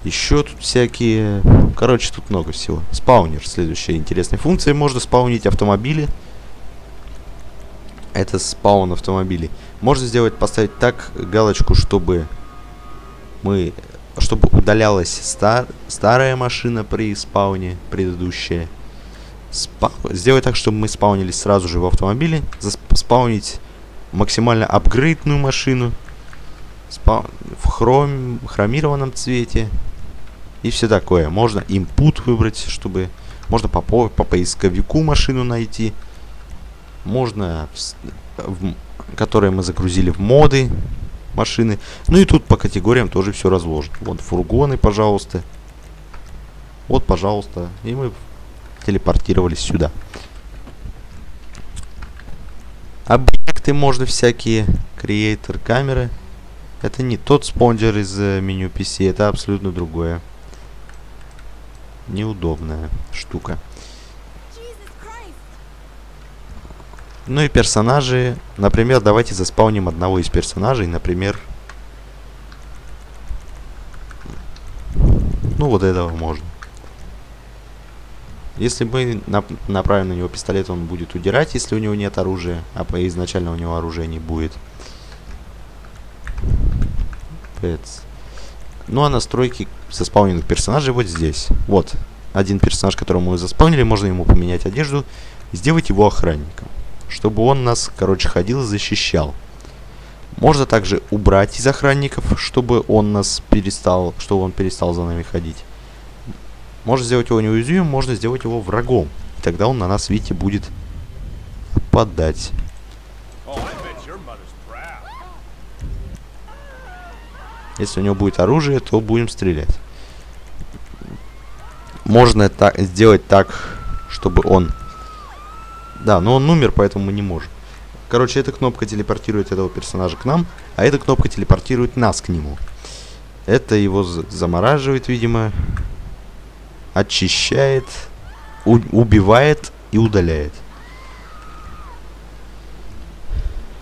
Еще тут всякие... Короче, тут много всего. Спаунер. Следующая интересная функция. Можно спаунить автомобили. Это спаун автомобилей. Можно сделать, поставить так галочку, чтобы мы чтобы удалялась стар старая машина при спауне, предыдущая. Спа сделать так, чтобы мы спаунились сразу же в автомобиле. Спаунить максимально апгрейдную машину. В хром хромированном цвете. И все такое. Можно input выбрать, чтобы... Можно по, по, по поисковику машину найти. Можно... В, в, которые мы загрузили в моды машины. Ну и тут по категориям тоже все разложено. Вот фургоны, пожалуйста. Вот, пожалуйста. И мы телепортировались сюда. Объекты можно всякие. Креатор камеры. Это не тот спонсор из э, меню PC, это абсолютно другое. Неудобная штука. Ну и персонажи. Например, давайте заспауним одного из персонажей. Например... Ну, вот этого можно. Если мы нап направим на него пистолет, он будет удирать, если у него нет оружия. А изначально у него оружия не будет. Pets. Ну а настройки заспауненных персонажей вот здесь. Вот. Один персонаж, которого мы заспаунили, можно ему поменять одежду сделать его охранником чтобы он нас, короче, ходил и защищал. Можно также убрать из охранников, чтобы он нас перестал, чтобы он перестал за нами ходить. Можно сделать его неуязвимым, можно сделать его врагом. И тогда он на нас, видите, будет подать. Если у него будет оружие, то будем стрелять. Можно так, сделать так, чтобы он да, но он умер, поэтому мы не можем. Короче, эта кнопка телепортирует этого персонажа к нам, а эта кнопка телепортирует нас к нему. Это его замораживает, видимо, очищает, убивает и удаляет.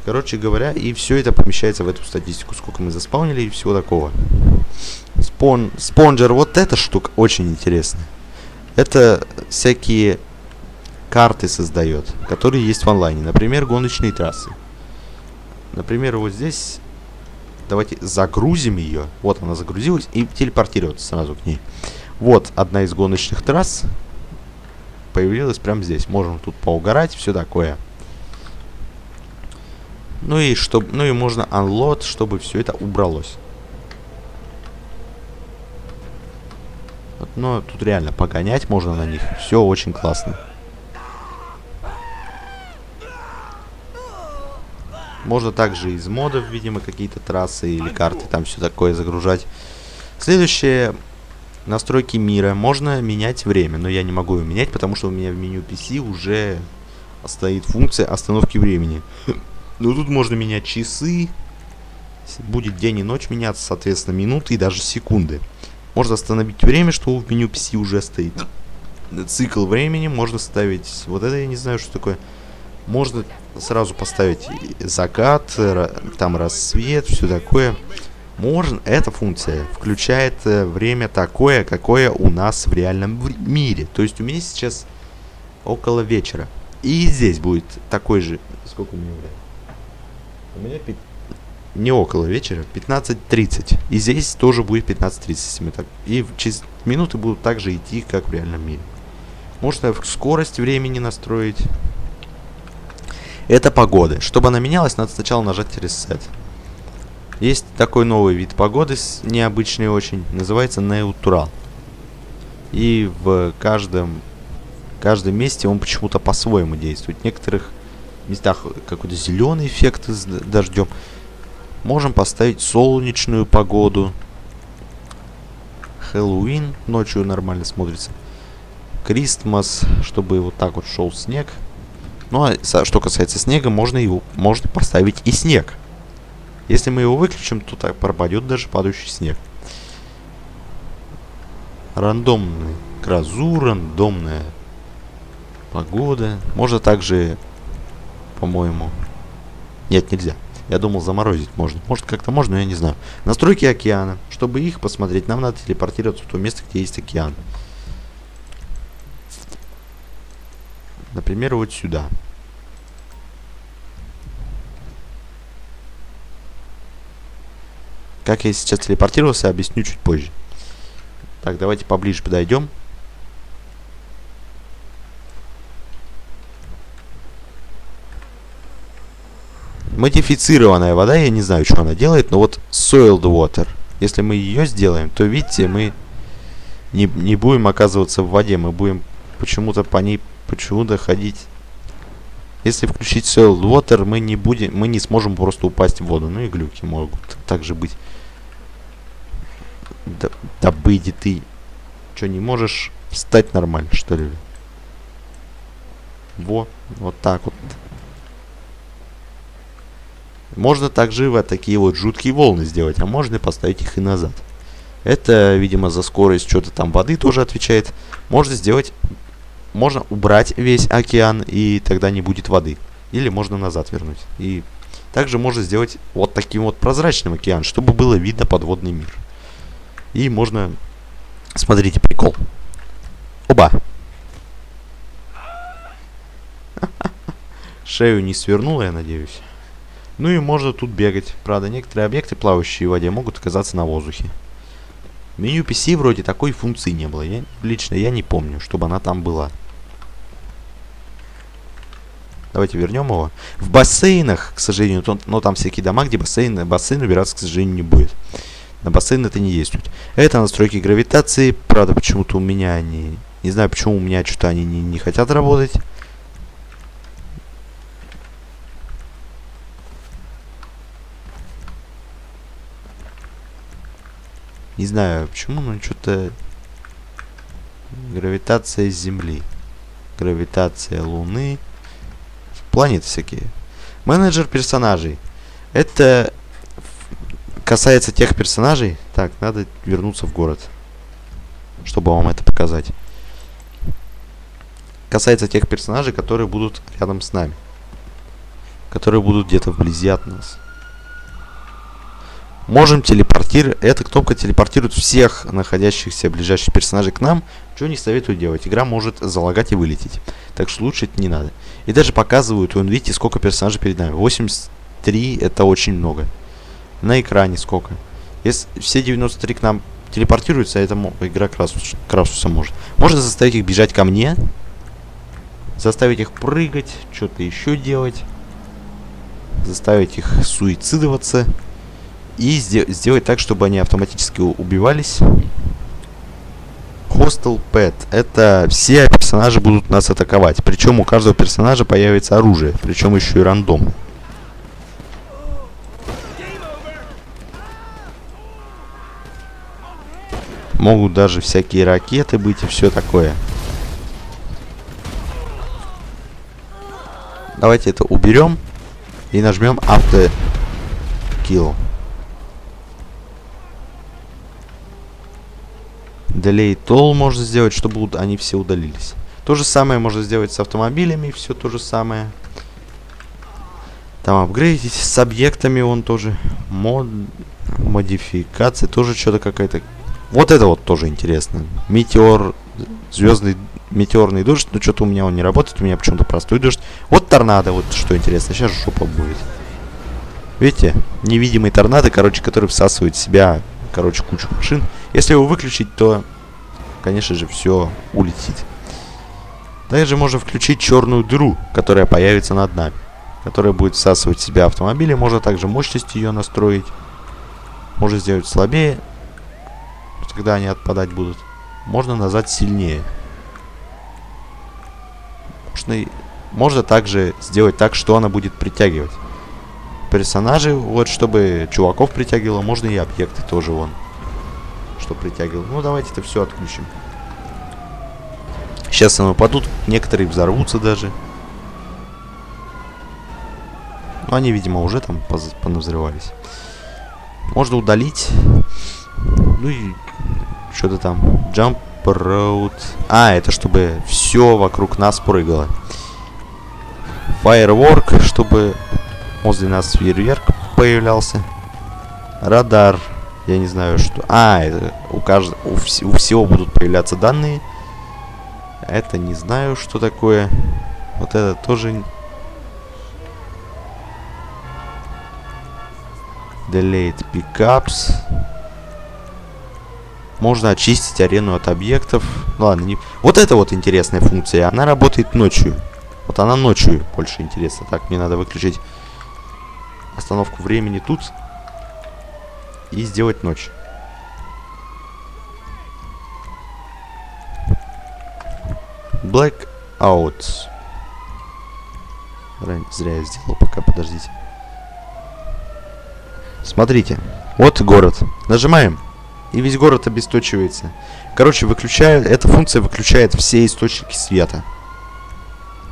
Короче говоря, и все это помещается в эту статистику, сколько мы заспаунили и всего такого. Спон, спонжер, вот эта штука очень интересная. Это всякие карты создает, которые есть в онлайне. Например, гоночные трассы. Например, вот здесь давайте загрузим ее. Вот она загрузилась и телепортируется сразу к ней. Вот одна из гоночных трасс появилась прямо здесь. Можем тут поугарать, все такое. Ну и чтобы, ну и можно unload, чтобы все это убралось. Но тут реально погонять можно на них. Все очень классно. Можно также из модов, видимо, какие-то трассы или карты, там все такое загружать. Следующее, настройки мира. Можно менять время, но я не могу его менять, потому что у меня в меню PC уже стоит функция остановки времени. Но тут можно менять часы, будет день и ночь меняться, соответственно, минуты и даже секунды. Можно остановить время, что в меню PC уже стоит. Цикл времени можно ставить... Вот это я не знаю, что такое. Можно сразу поставить закат, там рассвет, все такое. Можно, эта функция включает э, время такое, какое у нас в реальном мире. То есть у меня сейчас около вечера. И здесь будет такой же... Сколько у меня время? У меня пи... не около вечера, 15.30. И здесь тоже будет 15.30, если мы так... И через минуты будут также идти, как в реальном мире. Можно скорость времени настроить. Это погода. Чтобы она менялась, надо сначала нажать Reset. Есть такой новый вид погоды, необычный очень, называется неутрал. И в каждом, каждом месте он почему-то по-своему действует. В некоторых местах какой-то зеленый эффект с дождем. Можем поставить солнечную погоду. Хэллоуин ночью нормально смотрится. Кристмас, чтобы вот так вот шел снег. Ну а что касается снега, можно его можно поставить и снег. Если мы его выключим, то так пропадет даже падающий снег. Рандомный грозу, рандомная погода. Можно также, по-моему... Нет, нельзя. Я думал, заморозить можно. Может, как-то можно, но я не знаю. Настройки океана. Чтобы их посмотреть, нам надо телепортироваться в то место, где есть океан. Например, вот сюда. Как я сейчас телепортировался, объясню чуть позже. Так, давайте поближе подойдем. Модифицированная вода, я не знаю, что она делает, но вот soiled water. Если мы ее сделаем, то видите, мы не, не будем оказываться в воде, мы будем почему-то по ней почему-то ходить. Если включить Soil Water, мы не будем, мы не сможем просто упасть в воду. Ну и глюки могут также быть. Да, да выйди ты. Что, не можешь встать нормально, что ли? Во, вот так вот. Можно также вот такие вот жуткие волны сделать, а можно поставить их и назад. Это, видимо, за скорость что-то там воды тоже отвечает. Можно сделать... Можно убрать весь океан, и тогда не будет воды. Или можно назад вернуть. И также можно сделать вот таким вот прозрачным океан, чтобы было видно подводный мир. И можно... Смотрите, прикол. Оба. Шею не свернула, я надеюсь. Ну и можно тут бегать. Правда, некоторые объекты, плавающие в воде, могут оказаться на воздухе. Меню PC вроде такой функции не было. Я, лично я не помню, чтобы она там была. Давайте вернем его. В бассейнах, к сожалению, то, но там всякие дома, где бассейн, бассейн убираться, к сожалению, не будет. На бассейн это не действует. Это настройки гравитации. Правда, почему-то у меня они... Не знаю, почему у меня что-то они не, не хотят работать. Не знаю почему, но что-то... Гравитация Земли. Гравитация Луны. Планеты всякие. Менеджер персонажей. Это касается тех персонажей. Так, надо вернуться в город. Чтобы вам это показать. Касается тех персонажей, которые будут рядом с нами. Которые будут где-то вблизи от нас. Можем телепортировать. Эта кнопка телепортирует всех находящихся ближайших персонажей к нам. Что не советую делать. Игра может залагать и вылететь. Так что лучше это не надо. И даже показывают, вон видите, сколько персонажей перед нами. 83 это очень много. На экране сколько. Если все 93 к нам телепортируются, это игра Красус, Красуса может. Можно заставить их бежать ко мне. Заставить их прыгать, что-то еще делать. Заставить их суицидоваться. И сделать так, чтобы они автоматически убивались. Hostel Pet. Это все персонажи будут нас атаковать. Причем у каждого персонажа появится оружие. Причем еще и рандом. Могут даже всякие ракеты быть и все такое. Давайте это уберем и нажмем авто kill. Delay Toll можно сделать, чтобы они все удалились. То же самое можно сделать с автомобилями, все то же самое. Там апгрейдить с объектами он тоже. Мод... Модификация тоже что-то какая-то. Вот это вот тоже интересно. Метеор, звездный метеорный дождь, но что-то у меня он не работает, у меня почему-то простой дождь. Вот торнадо, вот что интересно, сейчас жопа будет. Видите, невидимый торнадо, короче, который всасывает в себя короче, кучу машин. Если его выключить, то, конечно же, все улетит. Также можно включить черную дыру, которая появится над нами. Которая будет всасывать в себя автомобили. Можно также мощность ее настроить. Можно сделать слабее, когда они отпадать будут. Можно назвать сильнее. Можно, можно также сделать так, что она будет притягивать персонажей, вот, чтобы чуваков притягивало, можно и объекты тоже вон, что притягивало. Ну, давайте это все отключим. Сейчас они упадут, некоторые взорвутся даже. Ну, они, видимо, уже там понавзрывались. Можно удалить. Ну и что-то там. Jump Road. А, это чтобы все вокруг нас прыгало. Firework, чтобы возле нас фейерверк появлялся. Радар. Я не знаю, что... А, у, каждого, у, вс у всего будут появляться данные. Это не знаю, что такое. Вот это тоже... Delayed pickups. Можно очистить арену от объектов. Ну ладно, не... Вот это вот интересная функция. Она работает ночью. Вот она ночью больше интересна. Так, мне надо выключить остановку времени тут и сделать ночь. Blackout. Зря я сделал, пока подождите. Смотрите, вот город. Нажимаем, и весь город обесточивается. Короче, выключаю, эта функция выключает все источники света.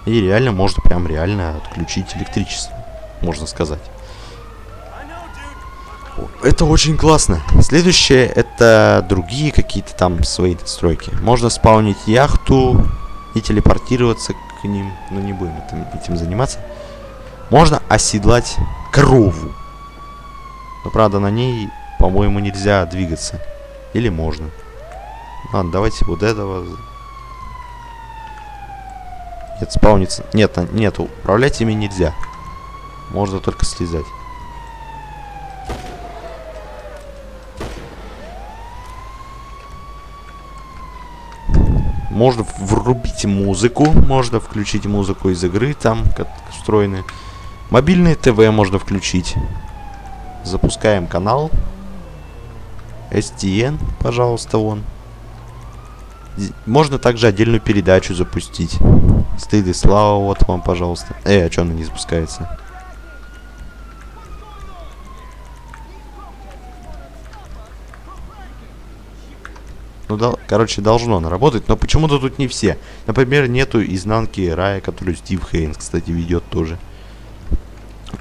И реально можно прям реально отключить электричество, можно сказать. Это очень классно. Следующее это другие какие-то там свои настройки. Можно спаунить яхту и телепортироваться к ним. Но не будем этим, этим заниматься. Можно оседлать корову. Но правда на ней, по-моему, нельзя двигаться. Или можно. Ладно, давайте вот этого. Нет, спауниться. Нет, нет, управлять ими нельзя. Можно только слезать. Можно врубить музыку, можно включить музыку из игры, там как встроены. Мобильное ТВ можно включить. Запускаем канал. STN, пожалуйста, вон. Можно также отдельную передачу запустить. Стыд и слава, вот вам, пожалуйста. Эй, а что она не запускается? Ну, да, короче, должно оно работать, но почему-то тут не все. Например, нету изнанки рая, которую Стив Хейнс, кстати, ведет тоже.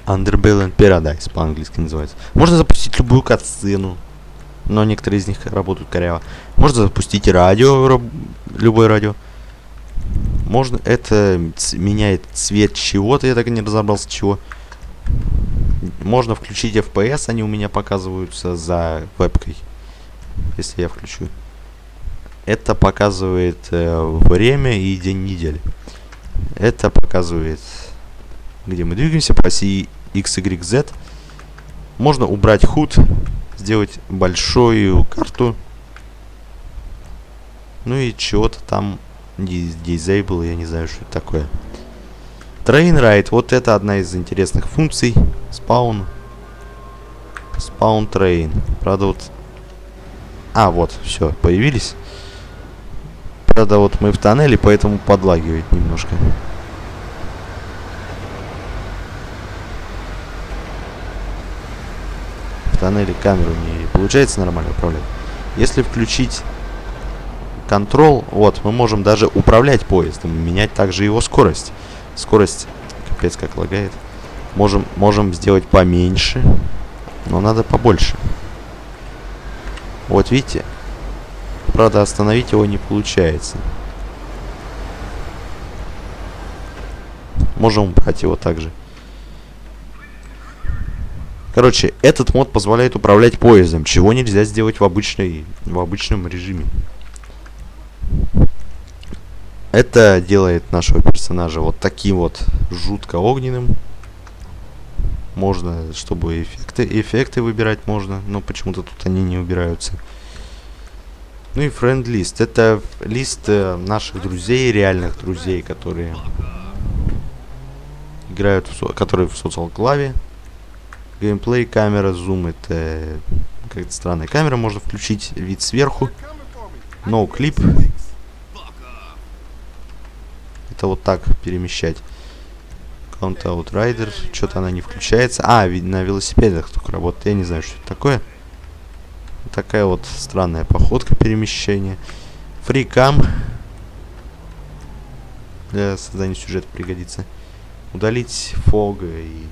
Underbell and Paradise по-английски называется. Можно запустить любую катсцену, но некоторые из них работают коряво. Можно запустить радио, любое радио. Можно, это меняет цвет чего-то, я так и не разобрался чего. Можно включить FPS, они у меня показываются за вебкой, если я включу. Это показывает э, время и день недели. Это показывает, где мы двигаемся по оси X, Y, Z. Можно убрать худ, сделать большую карту. Ну и чего-то там disable, я не знаю, что это такое. Train Ride, вот это одна из интересных функций. Spawn. Spawn Train. Правда, вот... А, вот, все, появились. Правда, вот мы в тоннеле, поэтому подлагивает немножко. В тоннеле камеру не получается нормально управлять. Если включить контрол, вот, мы можем даже управлять поездом, менять также его скорость. Скорость, капец, как лагает. Можем, можем сделать поменьше, но надо побольше. Вот видите, Правда, остановить его не получается. Можем убрать его также. Короче, этот мод позволяет управлять поездом, чего нельзя сделать в, обычной, в обычном режиме. Это делает нашего персонажа вот таким вот жутко огненным. Можно, чтобы эффекты, эффекты выбирать можно, но почему-то тут они не убираются. Ну и list. Это лист э, наших друзей, реальных друзей, которые играют, в, которые в социал клаве. Геймплей, камера, зум. Это какая-то странная камера. Можно включить вид сверху. No clip. Это вот так перемещать. Count Out. Что-то она не включается. А, на велосипедах только работает. Я не знаю, что это такое такая вот странная походка перемещения. Фрикам. Для создания сюжета пригодится. Удалить фога и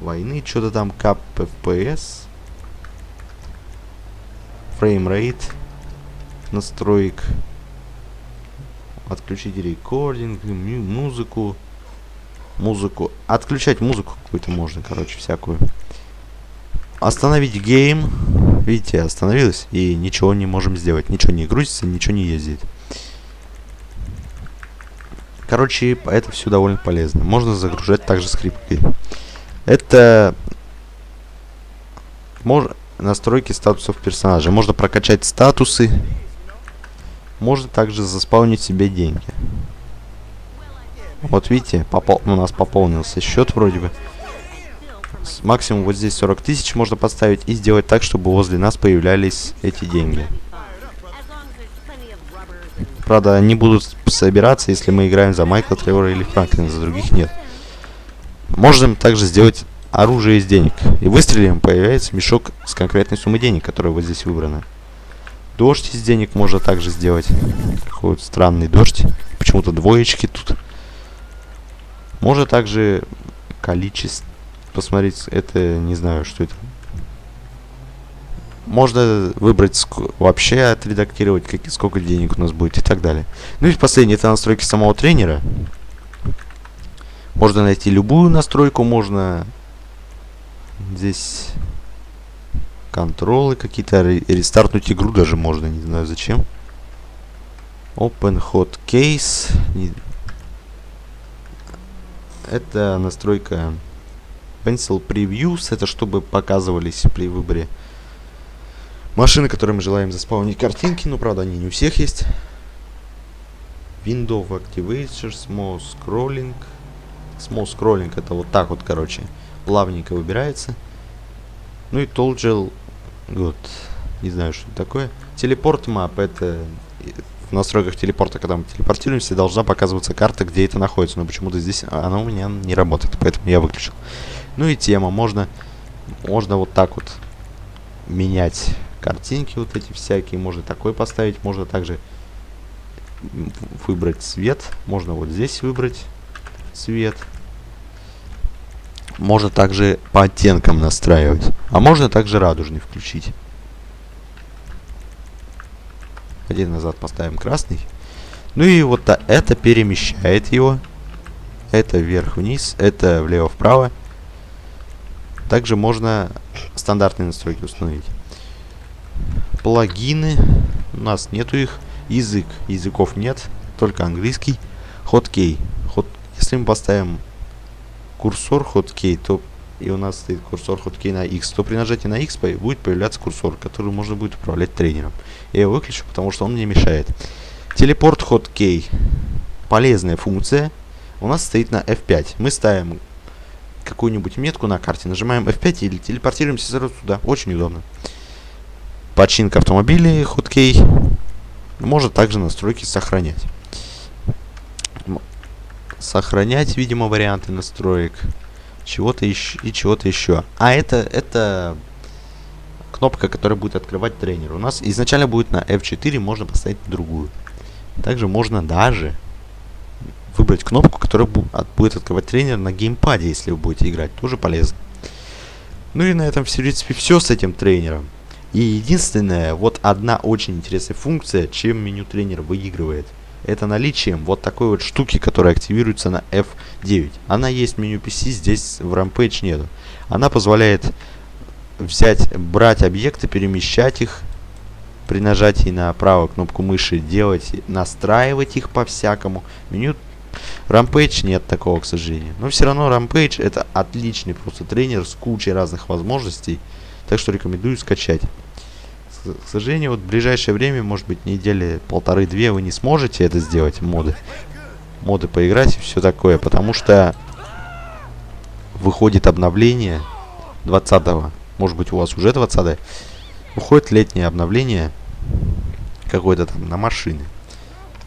войны. Что-то там кап FPS. Framerate. Настроек. Отключить recording, музыку. Музыку. Отключать музыку какую-то можно, короче, всякую. Остановить game. Видите, остановилась и ничего не можем сделать. Ничего не грузится, ничего не ездит. Короче, это все довольно полезно. Можно загружать также скрипты. Это мож... настройки статусов персонажа. Можно прокачать статусы. Можно также заспаунить себе деньги. Вот видите, попол... у нас пополнился счет вроде бы максимум вот здесь 40 тысяч можно поставить и сделать так, чтобы возле нас появлялись эти деньги. Правда, они будут собираться, если мы играем за Майкла, Тревора или Франклина, за других нет. Можем также сделать оружие из денег. И выстрелим, появляется мешок с конкретной суммой денег, которая вот здесь выбрана. Дождь из денег можно также сделать. Какой вот странный дождь. Почему-то двоечки тут. Можно также количество посмотреть, это, не знаю, что это. можно выбрать вообще отредактировать, как, сколько денег у нас будет и так далее. Ну и последнее, это настройки самого тренера. Можно найти любую настройку, можно здесь контролы какие-то, рестартнуть игру даже можно, не знаю зачем. Open Hot Case. Это настройка Pencil Previews. Это чтобы показывались при выборе машины, которые мы желаем заспаунить картинки. Но, правда, они не у всех есть. Window Activator, Small Scrolling. Small Scrolling это вот так вот, короче, плавненько выбирается. Ну и Toggle Good. Не знаю, что это такое. Телепорт Map это в настройках телепорта, когда мы телепортируемся, должна показываться карта, где это находится. Но почему-то здесь она у меня не работает, поэтому я выключил. Ну и тема. Можно, можно вот так вот менять картинки вот эти всякие. Можно такой поставить. Можно также выбрать цвет. Можно вот здесь выбрать цвет. Можно также по оттенкам настраивать. А можно также радужный включить. Один назад поставим красный. Ну и вот это перемещает его. Это вверх-вниз, это влево-вправо. Также можно стандартные настройки установить. Плагины. У нас нету их. Язык. Языков нет. Только английский. Hotkey. Hot... Если мы поставим курсор hotkey, то и у нас стоит курсор hotkey на X, то при нажатии на X будет появляться курсор, который можно будет управлять тренером. Я его выключу, потому что он мне мешает. Телепорт hotkey. Полезная функция. У нас стоит на F5. Мы ставим какую-нибудь метку на карте, нажимаем F5 и телепортируемся сразу туда. Очень удобно. Починка автомобилей, hotkey. Может также настройки сохранять. Сохранять, видимо, варианты настроек чего-то еще и чего-то еще. А это, это кнопка, которая будет открывать тренер. У нас изначально будет на F4, можно поставить другую. Также можно даже выбрать кнопку, которая будет открывать тренер на геймпаде, если вы будете играть. Тоже полезно. Ну и на этом, в принципе, все с этим тренером. И единственное, вот одна очень интересная функция, чем меню тренер выигрывает – это наличием вот такой вот штуки, которая активируется на F9. Она есть в меню PC, здесь в Rampage нету. Она позволяет взять, брать объекты, перемещать их при нажатии на правую кнопку мыши, делать, настраивать их по-всякому. Меню Rampage нет такого, к сожалению. Но все равно Rampage это отличный просто тренер с кучей разных возможностей. Так что рекомендую скачать к сожалению, вот в ближайшее время, может быть, недели полторы-две вы не сможете это сделать, моды. Моды поиграть и все такое, потому что выходит обновление 20 -го. Может быть, у вас уже 20 -е. Выходит летнее обновление какое-то там на машины.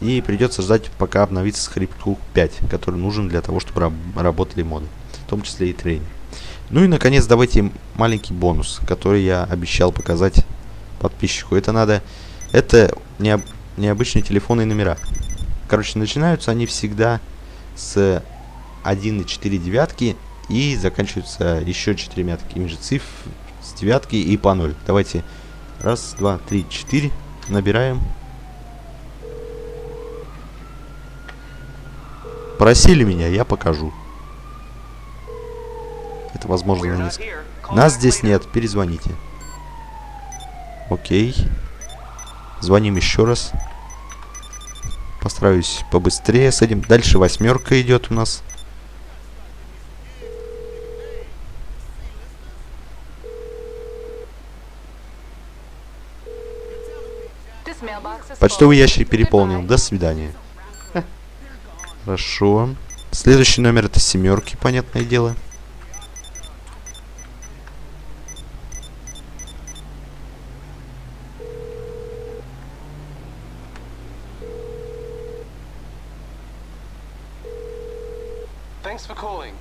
И придется ждать, пока обновится скрипт 5, который нужен для того, чтобы раб работали моды. В том числе и тренинг. Ну и, наконец, давайте маленький бонус, который я обещал показать подписчику. Это надо... Это необ... необычные телефонные номера. Короче, начинаются они всегда с 1,4 девятки и заканчиваются еще четырьмя такими же цифр с девятки и по 0. Давайте раз, два, три, четыре набираем. Просили меня, я покажу. Это возможно на несколько. Нас здесь нет, перезвоните. Окей. Звоним еще раз. Постараюсь побыстрее с этим. Дальше восьмерка идет у нас. Почтовый ящик переполнен. До свидания. Хорошо. Следующий номер это семерки, понятное дело.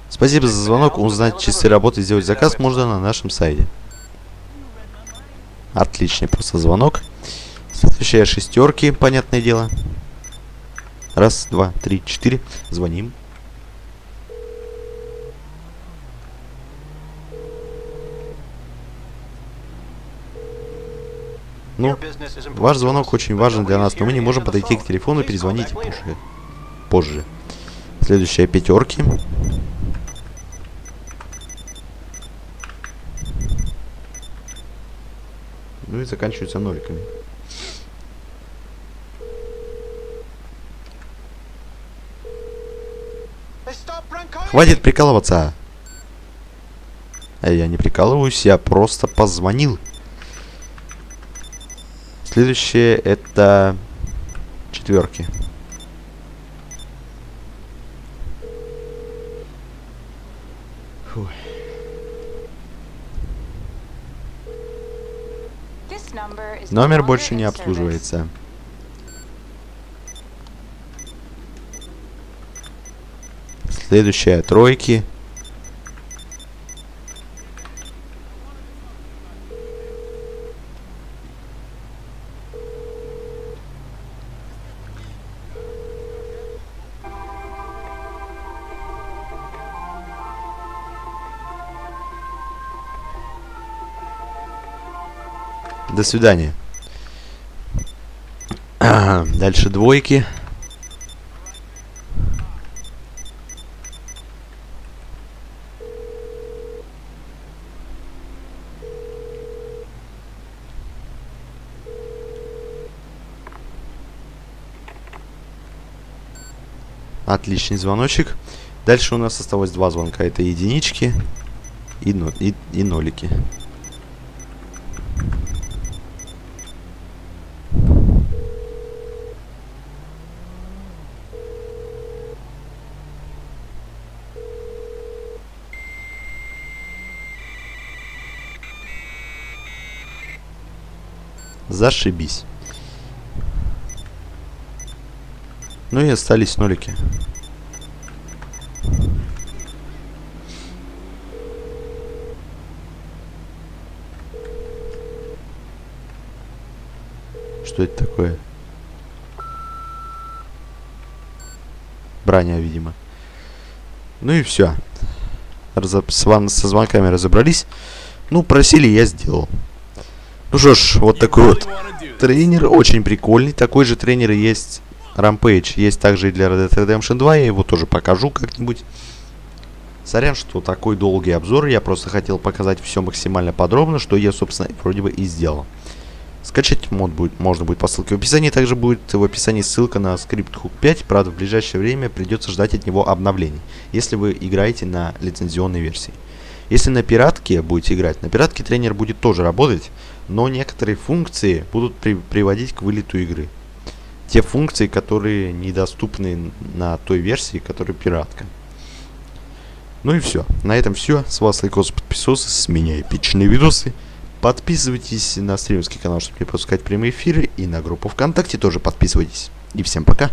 Спасибо за звонок. Узнать часы работы и сделать заказ можно на нашем сайте. Отличный просто звонок. Следующая шестерки, понятное дело. Раз, два, три, четыре. Звоним. Ну, ваш звонок очень важен для нас, но мы не можем подойти к телефону и перезвонить позже. Позже. Следующая пятерки. Ну и заканчиваются ноликами. Хватит прикалываться. А я не прикалываюсь, я просто позвонил. Следующее это четверки. Номер больше не обслуживается. Следующая тройки. До свидания. Дальше двойки. Отличный звоночек. Дальше у нас осталось два звонка. Это единички и, и, и нолики. Зашибись. Ну и остались нолики. Что это такое? Броня, видимо. Ну и все. Разоб... Со звонками разобрались. Ну, просили, я сделал. Ну что ж, вот такой вот тренер. Очень прикольный. Такой же тренер есть Rampage есть также и для Red Dead Redemption 2, я его тоже покажу как-нибудь. Сорян, что такой долгий обзор, я просто хотел показать все максимально подробно, что я, собственно, вроде бы и сделал. Скачать мод будет, можно будет по ссылке в описании, также будет в описании ссылка на Script Hook 5, правда в ближайшее время придется ждать от него обновлений, если вы играете на лицензионной версии. Если на пиратке будете играть, на пиратке трейнер будет тоже работать, но некоторые функции будут при приводить к вылету игры те функции, которые недоступны на той версии, которая пиратка. Ну и все. На этом все. С вас лайкос, подписос. С меня эпичные видосы. Подписывайтесь на стримерский канал, чтобы не пропускать прямые эфиры. И на группу ВКонтакте тоже подписывайтесь. И всем пока.